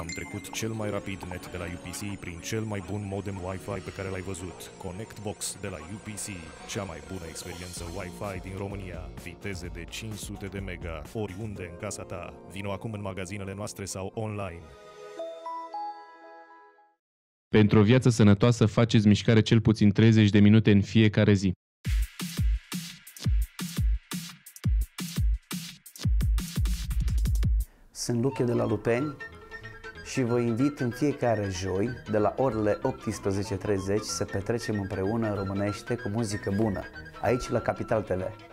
Am trecut cel mai rapid net de la UPC prin cel mai bun modem Wi-Fi pe care l-ai văzut. ConnectBox de la UPC. Cea mai bună experiență Wi-Fi din România. Viteze de 500 de mega, oriunde în casa ta. Vino acum în magazinele noastre sau online. Pentru o viață sănătoasă faceți mișcare cel puțin 30 de minute în fiecare zi. Sunt Luche de la Lupeni și vă invit în fiecare joi de la orele 18.30 să petrecem împreună românește cu muzică bună, aici la Capital TV.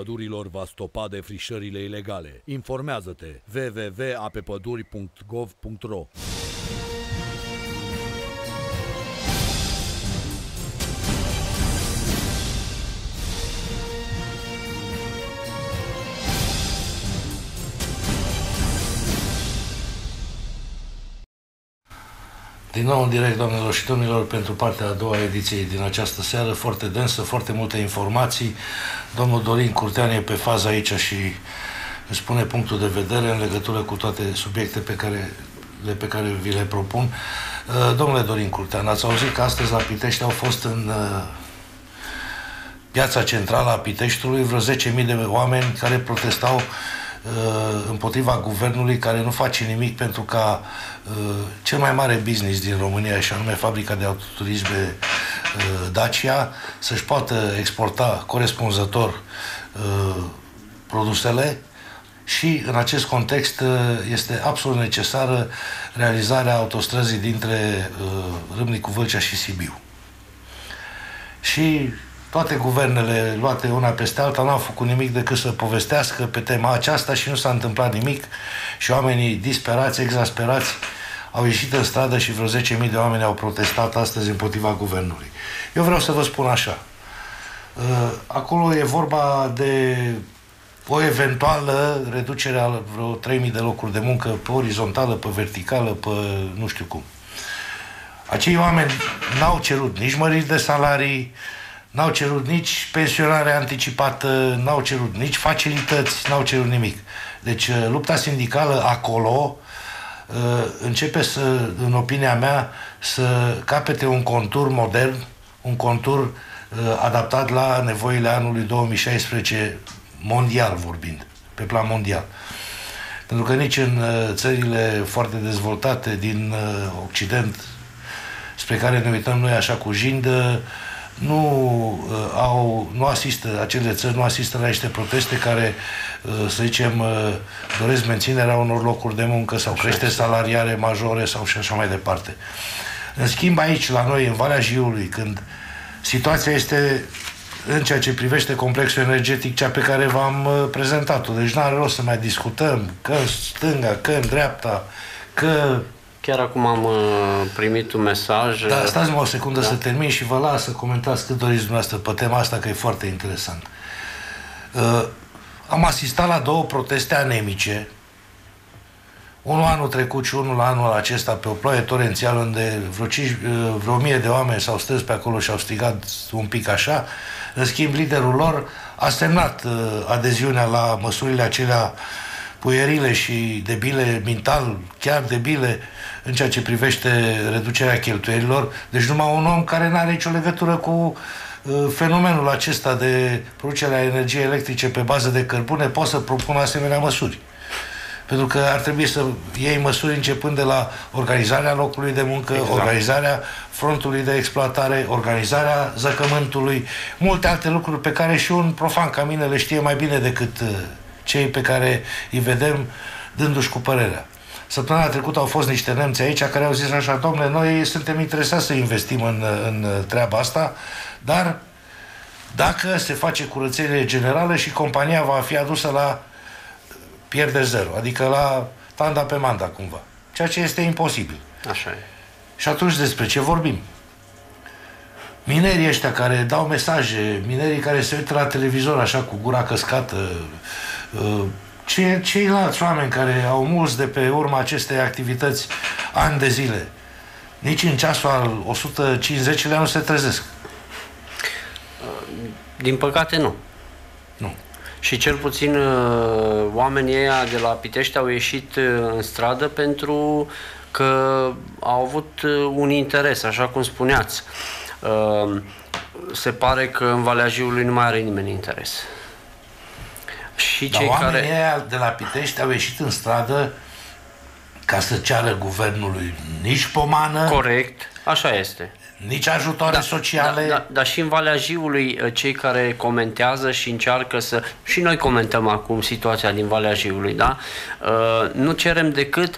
Pădurilor va stopa defrișările ilegale. Informează-te www.apepăduri.gov.ro Din nou în direct, doamnelor și domnilor, pentru partea a doua ediției din această seară, foarte densă, foarte multe informații. Domnul Dorin Curtean e pe fază aici și își spune punctul de vedere în legătură cu toate subiecte pe care, le, pe care vi le propun. Uh, domnule Dorin Curtean, ați auzit că astăzi la Pitești au fost în uh, piața centrală a Piteștiului vreo 10.000 de oameni care protestau uh, împotriva guvernului care nu face nimic pentru ca uh, cel mai mare business din România, și anume fabrica de autoturisme uh, Dacia, să-și poată exporta corespunzător uh, produsele și în acest context uh, este absolut necesară realizarea autostrăzii dintre uh, Râmnicu Vâlcea și Sibiu. Și toate guvernele luate una peste alta n-au făcut nimic decât să povestească pe tema aceasta și nu s-a întâmplat nimic și oamenii disperați, exasperați au ieșit în stradă și vreo 10.000 de oameni au protestat astăzi împotriva guvernului. Eu vreau să vă spun așa. Uh, acolo e vorba de o eventuală reducere a vreo 3.000 de locuri de muncă pe orizontală, pe verticală, pe nu știu cum. Acei oameni n-au cerut nici măriri de salarii, n-au cerut nici pensionare anticipată, n-au cerut nici facilități, n-au cerut nimic. Deci uh, lupta sindicală acolo uh, începe să, în opinia mea, să capete un contur modern, un contur uh, adaptat la nevoile anului 2016 mondial vorbind, pe plan mondial. Pentru că nici în țările foarte dezvoltate din Occident, spre care ne uităm noi așa cu jindă, nu uh, au, nu asistă, acele țări nu asistă la niște proteste care, uh, să zicem, uh, doresc menținerea unor locuri de muncă sau crește salariare majore sau și așa mai departe. În schimb, aici, la noi, în Valea Jiului, când situația este în ceea ce privește complexul energetic, cea pe care v-am uh, prezentat-o. Deci nu are rost să mai discutăm că stânga, că în dreapta, că Chiar acum am uh, primit un mesaj. Da, stați-mă o secundă da. să termin și vă las să comentați cât doriți dumneavoastră pe tema asta, că e foarte interesant. Uh, am asistat la două proteste anemice, unul anul trecut și unul anul acesta pe o ploaie torențială unde vreo, 5, uh, vreo mie de oameni s-au strâns pe acolo și au strigat un pic așa. În schimb, liderul lor a semnat uh, adeziunea la măsurile acelea puierile și debile, mental, chiar debile, în ceea ce privește reducerea cheltuielilor. Deci numai un om care nu are nicio legătură cu uh, fenomenul acesta de producerea energiei electrice pe bază de cărbune poate să propună asemenea măsuri. Pentru că ar trebui să iei măsuri începând de la organizarea locului de muncă, exact. organizarea frontului de exploatare, organizarea zăcământului, multe alte lucruri pe care și un profan ca mine le știe mai bine decât uh, cei pe care îi vedem dându-și cu părerea. Săptămâna trecută au fost niște nemți aici care au zis așa, domnule, noi suntem interesați să investim în, în treaba asta, dar dacă se face curățenie generală și compania va fi adusă la pierde zero, adică la tanda pe manda cumva. Ceea ce este imposibil. Așa e. Și atunci despre ce vorbim? Minerii ăștia care dau mesaje, minerii care se uită la televizor așa cu gura căscată, uh, ce, ceilalți oameni care au mulți de pe urma acestei activități ani de zile, nici în ceasul al 150-lea nu se trezesc. Din păcate nu. Nu. Și cel puțin uh, oamenii ăia de la Pitești au ieșit uh, în stradă pentru că au avut uh, un interes, așa cum spuneați. Se pare că în Valea Jiului nu mai are nimeni interes și Dar cei care... Aia de la Pitești au ieșit în stradă ca să ceară guvernului nici pomană. Corect, așa este. Nici ajutoare da, sociale. Da, da, dar și în Valea Jiului, uh, cei care comentează și încearcă să. Și noi comentăm acum situația din Valea Jiului, da? Uh, nu cerem decât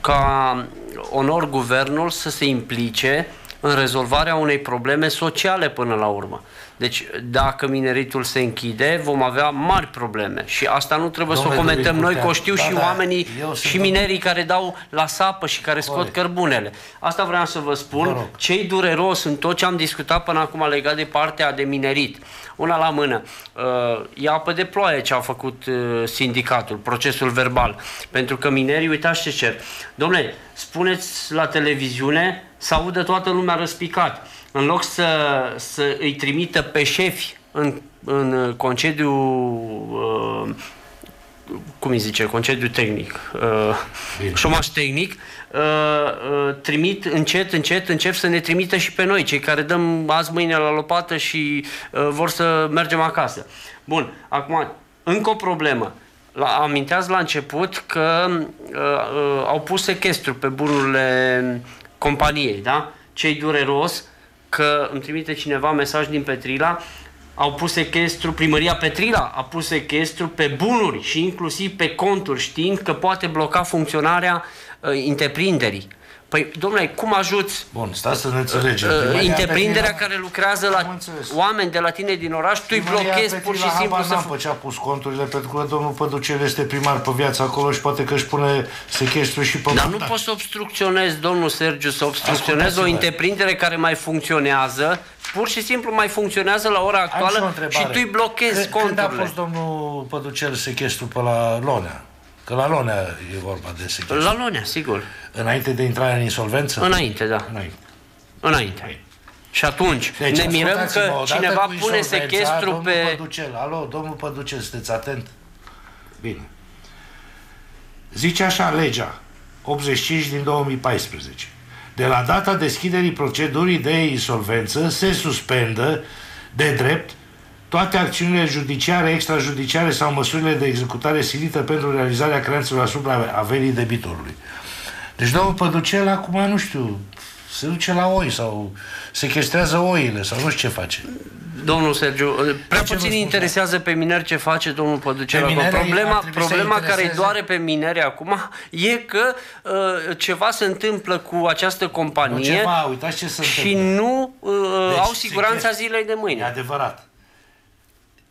ca onor guvernul să se implice în rezolvarea unei probleme sociale până la urmă. Deci dacă mineritul se închide, vom avea mari probleme și asta nu trebuie Domnule să o comentăm Dorin noi, Curtean, că o știu da, și da, oamenii eu și sunt minerii care dau la sapă și care scot Corect. cărbunele. Asta vreau să vă spun. Vă rog. Ce-i dureros în tot ce am discutat până acum legat de partea de minerit. Una la mână. Uh, E apă de ploaie ce a făcut uh, sindicatul, procesul verbal. Pentru că minerii, uitați ce cer. Domnule, spuneți la televiziune să audă toată lumea răspicat. În loc să, să îi trimită pe șefi în, în concediu uh, cum îi zice, concediu tehnic, uh, șomaș tehnic, uh, uh, trimit încet, încet, încep să ne trimită și pe noi, cei care dăm azi mâine la lopată și uh, vor să mergem acasă. Bun, acum, încă o problemă. La, aminteați la început că uh, uh, au pus sechestru pe bunurile companiei, da? Cei dureros că îmi trimite cineva mesaj din Petrila, au pus sechestru, primăria Petrila a pus sechestru pe bunuri și inclusiv pe conturi, știind că poate bloca funcționarea uh, întreprinderii. Păi, domnule, cum ajuți Bun, stați să ne înțelegem. uh, Primăria întreprinderea Petrila- care lucrează la înțeles. oameni de la tine din oraș, tu îi Primăria blochezi Petrila pur și simplu habar să... n-am pe ce a pus conturile, pentru că domnul Păducel este primar pe viață acolo și poate că își pune sechestru și pe Dar nu mandat. poți să obstrucționezi, domnul Sergiu, să obstrucționezi o Ascultați-mă. întreprindere care mai funcționează, pur și simplu mai funcționează la ora Am și o actuală și întrebare. tu îi blochezi Când- Când a conturile. pus domnul Păducel sechestru pe la Lonea? Că la Lonea e vorba de sechestru. La Lonea, sigur. Înainte de intrarea în insolvență? Înainte, da. Înainte. Înainte. Și atunci Deci, ne mirăm ascultați-mă, că odată cineva cu pune insolvența, sechestru domnul pe... Păducel, alo, domnul Păducel, sunteți atent? Bine. Zice așa legea 85 din 2014. De la data deschiderii procedurii de insolvență se suspendă de drept toate acțiunile judiciare, extrajudiciare sau măsurile de executare silită pentru realizarea creanțelor asupra averii debitorului. Deci domnul Păducel acum, nu știu, se duce la oi sau sequestrează oile sau nu știu ce face. Domnul Sergiu, prea ce vă puțin spun? interesează pe mineri ce face domnul Păducel Pe acum. mineri ar Problema, trebui să problema care îi intereseze- doare pe mineri acum e că uh, ceva se întâmplă cu această companie Nu ceva, uitați ce se și întâmplă. nu uh, Deci, au siguranța secret. zilei de E mâine. adevărat.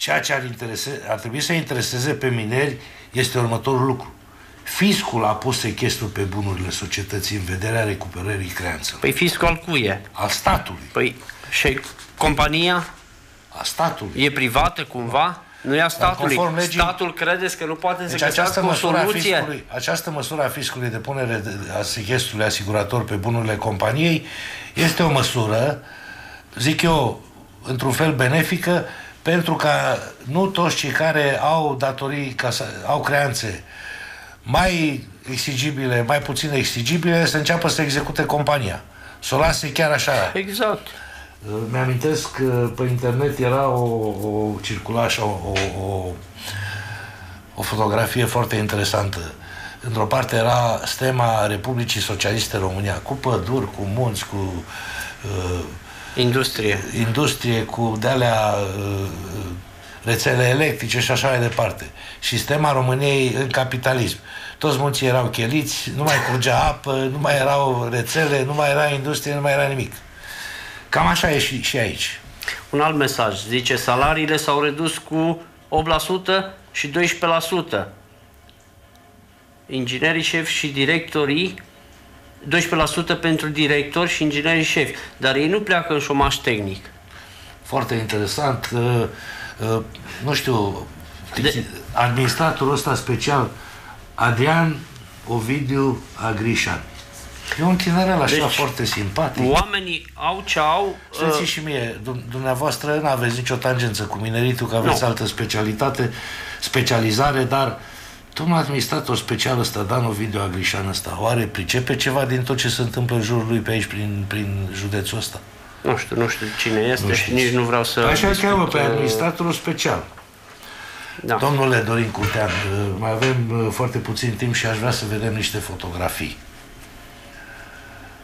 Ceea ce ar, interese, ar trebui să intereseze pe mineri este următorul lucru. Fiscul a pus sechestru pe bunurile societății în vederea recuperării creanțelor. Păi fiscul al cui e? Al statului. Păi și compania A statului. e privată cumva? Nu e a statului. conform legii- Statul credeți că nu poate să Deci această găsească o măsură, a soluție? fiscului, această măsură a fiscului de punere de, a sechestrului asigurator pe bunurile companiei este o măsură, zic eu, într-un fel benefică, pentru ca nu toți cei care au datorii, ca să, au creanțe mai exigibile, mai puțin exigibile, să înceapă să execute compania. Să o lase chiar așa. Exact. Mi-amintesc că pe internet era o, o circula așa o, o, o, o fotografie foarte interesantă. Într-o parte era stema Republicii Socialiste România, cu păduri, cu munți, cu uh, Industrie. industrie, cu de-alea uh, rețele electrice și așa mai departe. Și stema României în capitalism. Toți munții erau cheliți, nu mai curgea apă, nu mai erau rețele, nu mai era industrie, nu mai era nimic. Cam așa e și, și aici. Un alt mesaj. Zice, salariile s-au redus cu 8% și 12%. Inginerii șefi și directorii 12% pentru directori și inginerii șefi. Dar ei nu pleacă în șomaș tehnic. Foarte interesant. Uh, uh, nu știu, de... administratorul ăsta special, Adrian Ovidiu Agrișan. E un tinerel așa Deci, foarte simpatic. Oamenii au ce au... Să uh, zici și mie, dum- dumneavoastră nu aveți nicio tangență cu mineritul, că aveți Nu. altă specialitate, specializare, dar domnul administrator special ăsta, Dan Ovidiu Agrișan ăsta, oare pricepe ceva din tot ce se întâmplă în jurul lui pe aici, prin, prin județul ăsta? Nu știu, nu știu cine este Nu și știți. nici nu vreau să... Așa îl discut, cheamă pe uh, administratorul special. Da. Domnule Dorin Curtean, uh, mai avem uh, foarte puțin timp și aș vrea să vedem niște fotografii.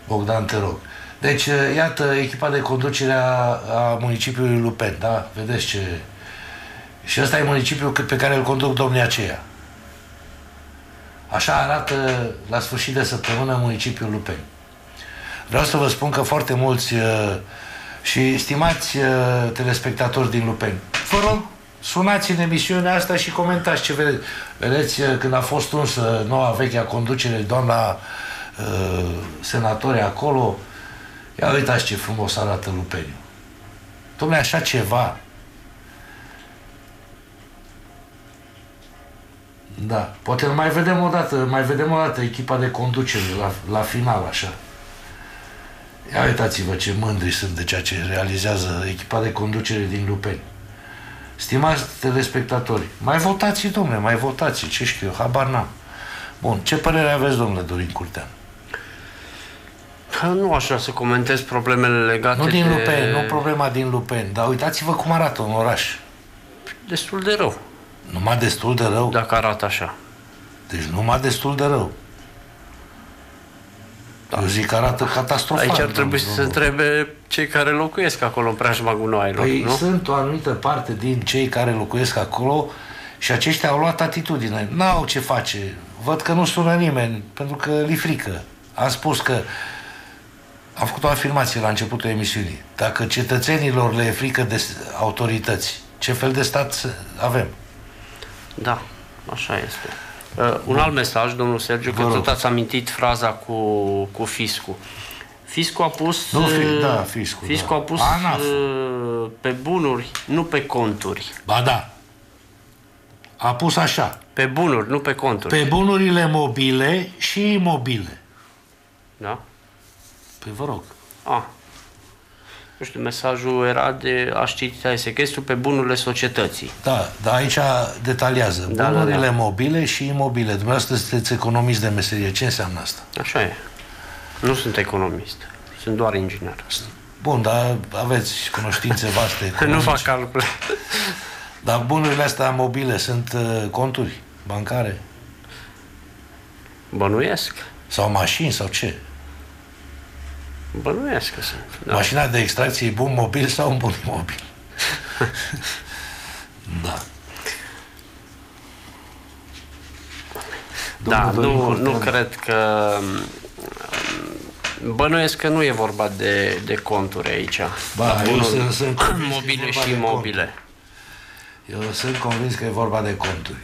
Bogdan, te rog. Deci, uh, iată, echipa de conducere a, a municipiului Lupen, da? Vedeți ce... Și ăsta e municipiul pe care îl conduc domnii aceia. Așa arată la sfârșit de săptămână municipiul Lupeni. Vreau să vă spun că foarte mulți uh, și stimați uh, telespectatori din Lupeni, vă rog, sunați în emisiunea asta și comentați ce vedeți. Vedeți, uh, când a fost unsă noua vechea conducere, doamna uh, senatorii acolo, ia uitați ce frumos arată Lupeniu. Dom'le, așa ceva. Da, poate mai vedem o dată, mai vedem o dată echipa de conducere la, la final, așa. Ia uitați-vă ce mândri sunt de ceea ce realizează echipa de conducere din Lupeni. Stimați telespectatori, mai votați, domnule, mai votați, ce știu eu, habar n-am. Bun, ce părere aveți, domnule Dorin Curtean? Nu aș vrea să comentez problemele legate Nu din de... Lupeni, nu problema din Lupeni, dar uitați-vă cum arată un oraș. Destul de rău. Numai destul de rău? Dacă arată așa. Deci numai destul de rău. Da. Eu zic că arată catastrofal. Aici ar trebui să se întrebe cei care locuiesc acolo în preajma gunoaielor, Păi nu? sunt o anumită parte din cei care locuiesc acolo și aceștia au luat atitudine. N-au ce face. Văd că nu sună nimeni, pentru că li frică. Am spus că am făcut o afirmație la începutul emisiunii. Dacă cetățenilor le e frică de autorități, ce fel de stat avem? Da, așa este. Uh, un alt mesaj, domnul Sergiu, că Vă rog. tot ați amintit fraza cu, cu fiscul. Fiscul a pus... Nu, fi- uh, da, fiscul, Fiscul da. a pus ANAF. uh, pe bunuri, nu pe conturi. Ba da. A pus așa. Pe bunuri, nu pe conturi. Pe bunurile mobile și imobile. Da? Păi vă rog. Ah. Nu știu, mesajul era de aș citi secretul pe bunurile societății. Da, dar aici detaliază. Da, da, Bunurile da. mobile și imobile. Dumneavoastră sunteți economist de meserie. Ce înseamnă asta? Așa e. Nu sunt economist. Sunt doar inginer. Bun, dar aveți cunoștințe vaste. <laughs> nu economice. fac calcule. Dar bunurile astea mobile sunt uh, conturi bancare? Bănuiesc. Sau mașini sau ce? Bănuiesc că sunt. Da. Mașina de extracție e bun mobil sau un bun imobil? <laughs> da. Da, Domnul nu, Dorin nu Curtean. cred că... um, Bănuiesc că nu e vorba de, de conturi aici. Ba, La eu bunuri sunt, sunt <coughs> convins că e mobile vorba și de imobile. Eu sunt convins că e vorba de conturi.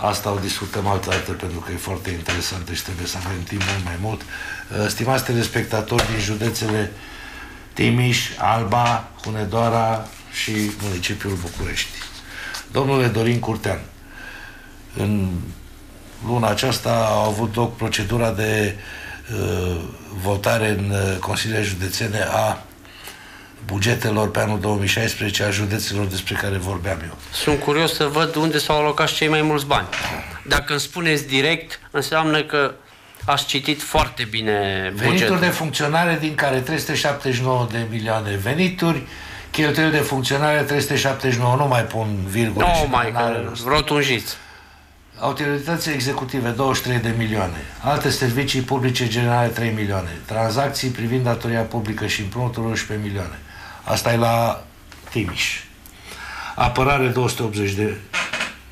Bun. Asta o discutăm altă dată pentru că e foarte interesantă și trebuie să avem timp mult mai mult. Uh, Stimați telespectatori din județele Timiș, Alba, Hunedoara și municipiul București. Domnule Dorin Curtean, în luna aceasta a avut loc procedura de uh, votare în uh, Consiliile Județene a bugetelor pe anul 2016 a județelor despre care vorbeam eu. Sunt curios să văd unde s-au alocat cei mai mulți bani. Dacă îmi spuneți direct, înseamnă că ați citit foarte bine Venituri bugetul. de funcționare din care 379 de milioane venituri, cheltuieli de funcționare 379, nu mai pun virgule Nu și mai, n-are că rost. rotunjiți. Autorități executive 23 de milioane, alte servicii publice generale 3 milioane, tranzacții privind datoria publică și împrumuturi 11 milioane. Asta e la Timiș. Apărare 280 de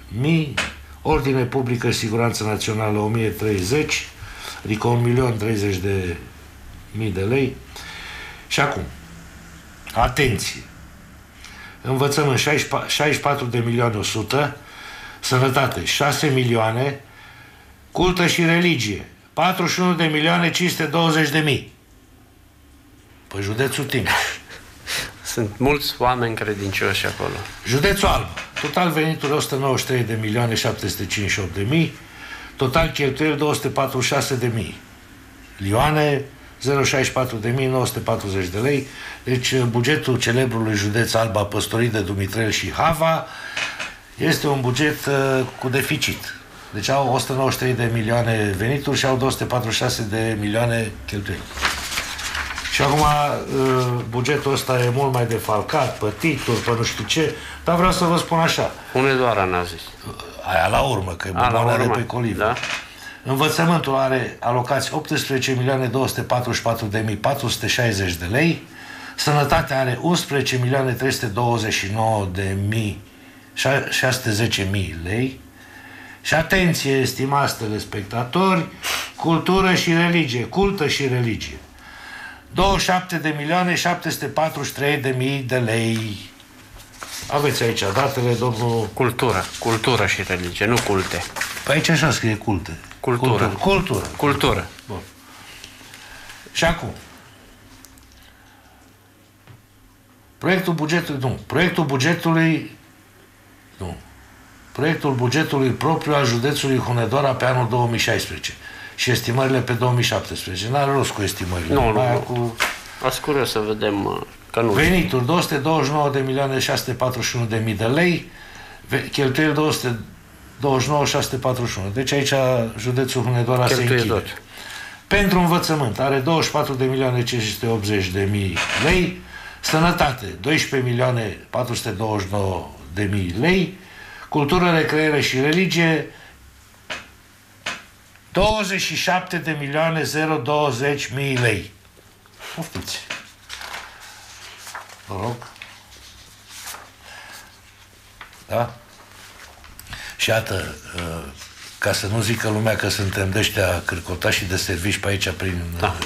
mii, ordine publică, siguranță națională 1030, adică 1 milion 30 de mii de lei. Și acum, atenție! Învățământ 64 64 de milioane 100, sănătate 6 milioane, cultă și religie 41 de milioane 520 de mii. Pe județul Timiș. Sunt mulți oameni credincioși acolo. Județul Alba. Total venituri 193 de milioane 758 de mii. Total cheltuieli 246 de mii. Lioane 064 de mii 940 de lei. Deci bugetul celebrului județ Alba păstorit de Dumitrel și Hava este un buget uh, cu deficit. Deci au 193 de milioane venituri și au 246 de milioane cheltuieli. Și acum uh, bugetul ăsta e mult mai defalcat, pe titluri, pe nu știu ce, dar vreau să vă spun așa. Hunedoara n-a zis. Aia la urmă, că e A, la bomboanele urmă, pe coliv. da. Învățământul are alocați 18 milioane 244 de mii 460 de lei, sănătatea are 11 milioane 329 de mii 610 mii lei și atenție, estimați telespectatori, cultură și religie, cultă și religie. 27 de milioane 743 de mii de lei. Aveți aici datele, domnul... Cultură, cultură și religie, nu culte. Păi aici așa scrie culte. Cultură. Cultură. Cultură. Cultură. Bun. Și acum, proiectul bugetului, nu, proiectul bugetului, nu, proiectul bugetului propriu al județului Hunedoara pe anul 2016 și estimările pe 2017. N-are rost cu estimările. Nu, nu, Mai nu. Cu Ați curios să vedem uh, că nu venituri 229 de milioane 641 de mii de lei, ve- cheltuieli 229 641. Deci aici județul Hunedoara se Cheltuie închide. tot. Pentru învățământ are 24 de milioane 580 de mii lei, sănătate 12 milioane 429 de mii lei, cultură, recreere și religie 27 de milioane 020 mii lei. Poftiți. Vă rog. Da? Și iată, uh, ca să nu zică lumea că suntem de ăștia cârcotași și de servici pe aici prin da.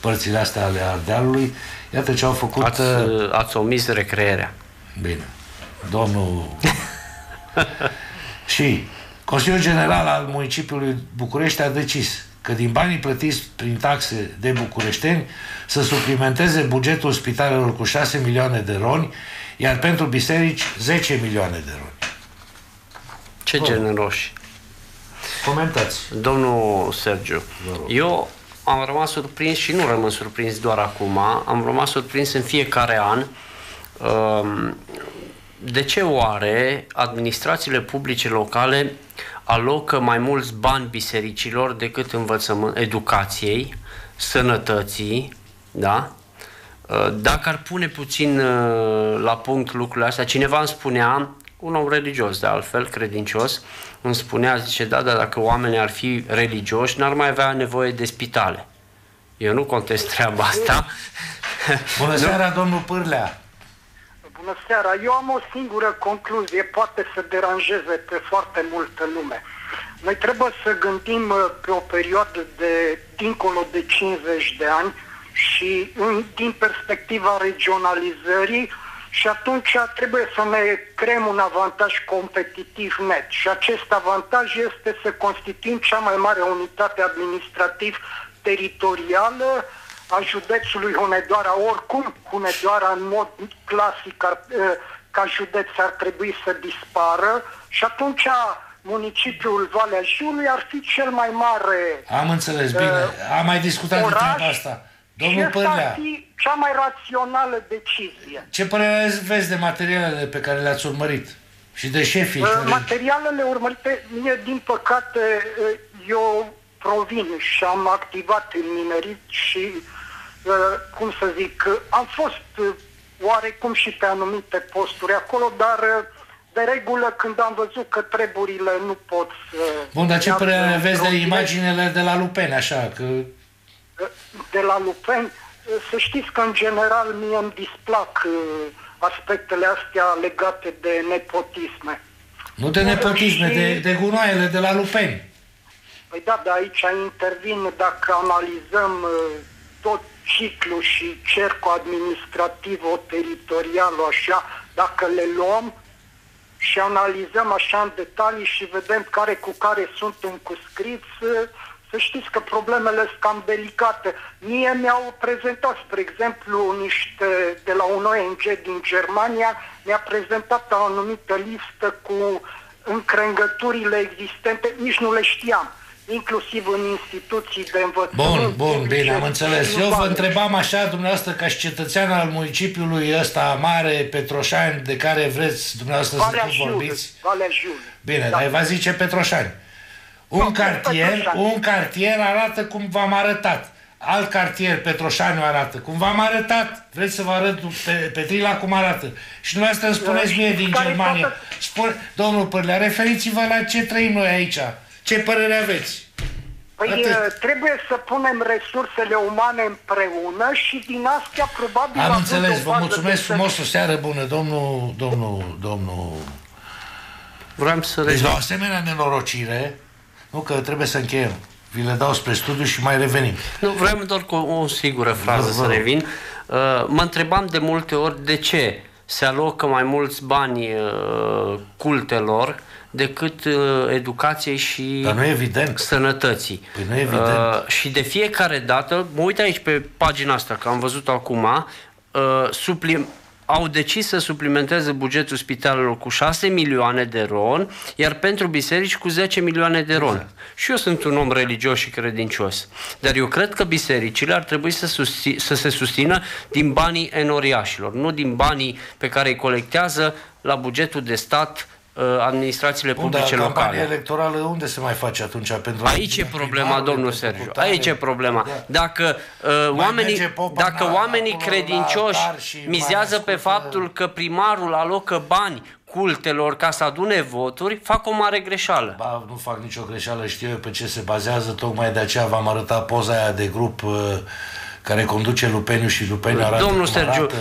părțile astea ale Ardealului, iată ce au făcut... Ați, uh, ați omis recreerea. Bine. Domnul... <laughs> și Consiliul General al Municipiului București a decis că din banii plătiți prin taxe de bucureșteni să suplimenteze bugetul spitalelor cu 6 milioane de roni, iar pentru biserici 10 milioane de roni. Ce Bun. generoși. Comentați. Domnul Sergiu, eu am rămas surprins și nu rămân surprins doar acum, am rămas surprins în fiecare an um, de ce oare administrațiile publice locale alocă mai mulți bani bisericilor decât învățământ, educației, sănătății, da? Uh, Dacă ar pune puțin uh, la punct lucrurile astea, cineva îmi spunea, un om religios de altfel, credincios, îmi spunea, zice, da, dar dacă oamenii ar fi religioși, n-ar mai avea nevoie de spitale. Eu nu contest treaba asta. Bună <laughs> seara, domnul Pârlea! Bună seara. Eu am o singură concluzie, poate să deranjeze pe foarte multă lume. Noi trebuie să gândim uh, pe o perioadă de dincolo de 50 de ani și în, din perspectiva regionalizării și atunci trebuie să ne creăm un avantaj competitiv net. Și acest avantaj este să constituim cea mai mare unitate administrativ teritorială a județului Hunedoara. Oricum, Hunedoara în mod clasic ar, eh, ca județ ar trebui să dispară și atunci municipiul Valea Jiului ar fi cel mai mare Am înțeles, bine. Am mai discutat de oraș treaba asta. și Domnul asta ar Pârlea, fi cea mai rațională decizie. ce părere aveți de materialele pe care le-ați urmărit? Și de șefii Uh, care... Materialele urmărite, mie, din păcate, uh, eu provin și am activat în minerit și, uh, cum să zic, uh, am fost uh, oarecum și pe anumite posturi acolo, dar uh, de regulă când am văzut că treburile nu pot să... Bun, dar ce meargă părere aveți de într-o direcție- imaginele de la Lupeni, așa, că... de la Lupeni, să știți că în general mie îmi displac uh, aspectele astea legate de nepotisme. Nu de nepotisme, Și- de, de gunoaiele de la Lupeni. Păi da, dar aici intervin dacă analizăm uh, tot ciclul și cercul administrativ, o teritorial, așa, dacă le luăm și analizăm așa în detalii și vedem care cu care sunt încuscriți, uh, să știți că problemele sunt cam delicate. Mie mi-au prezentat, spre exemplu, niște de la un ONG din Germania, mi-a prezentat o anumită listă cu încrengăturile existente, nici nu le știam, inclusiv în instituții de învățământ. Bun, bun, publice bine, am înțeles. și Eu vă locale. întrebam așa, dumneavoastră, ca și cetățean al municipiului ăsta mare, Petroșani, de care vreți dumneavoastră Valea să nu Jiului, vorbiți. Valea Jiului. Bine, Da. dar va zice Petroșani. Un cartier, Petroșani. un cartier arată cum v-am arătat. Alt cartier, Petroșaniu arată. Cum v-am arătat, vreți să vă arăt pe, Petrila cum arată. Și dumneavoastră îmi spuneți mie din Care Germania. toată- Spune, domnul Părlea, referiți-vă la ce trăim noi aici. Ce părere aveți? Păi Atât. uh, trebuie să punem resursele umane împreună și din astea probabil... Am având înțeles, o vă bază mulțumesc de frumos, o seară bună, domnul, domnul, domnul... Vreau să Deci rezum. la o asemenea nenorocire, nu că trebuie să încheiem, vi le dau spre studiu și mai revenim. Nu, vreau doar cu o singură frază să revin. Uh, mă întrebam de multe ori de ce se alocă mai mulți bani uh, cultelor decât uh, educației și Dar nu e evident. sănătății. Păi nu e evident. Uh, și de fiecare dată, mă uit aici pe pagina asta, că am văzut acum, uh, suplim, au decis să suplimenteze bugetul spitalelor cu 6 milioane de ron, iar pentru biserici cu 10 milioane de ron. Exact. Și eu sunt un om religios și credincios. Dar eu cred că bisericile ar trebui să, susți- să se susțină din banii enoriașilor, nu din banii pe care îi colectează la bugetul de stat uh, administrațiile Bun, dar publice campania locale. electorală unde se mai face atunci? Pentru Aici e problema, domnul Sergiu. Aici e problema. Dacă uh, oamenii, merge popa dacă la- oamenii acolo la credincioși altar și mizează mai pe faptul că primarul alocă bani cultelor ca să adune voturi, fac o mare greșeală. Ba, nu fac nicio greșeală, știu eu pe ce se bazează, tocmai de aceea v-am arătat poza aia de grup uh, care conduce Lupeniu și Lupeniu arată Domnul cum Sergiu, arată.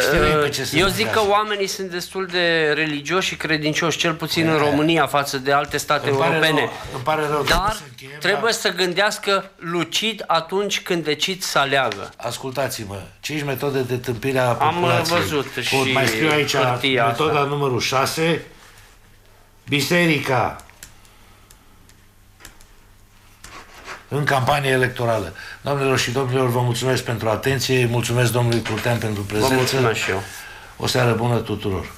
Știu eu pe ce se eu zic că bazează. oamenii sunt destul de religioși și credincioși, cel puțin în România față de alte state Îmi pare europene. rău, îmi pare rău, trebuie Dar să încheiem, trebuie dar- să gândească lucid atunci când decid să aleagă. Ascultați-mă, 5 metode de tâmpire a Am, populației. văzut Cu- și Mai scriu aici hârtia metoda asta. numărul 6. Biserica în campanie electorală. Doamnelor și domnilor, vă mulțumesc pentru atenție, mulțumesc domnului Curtean pentru prezență. mulțumesc și eu. O seară bună tuturor.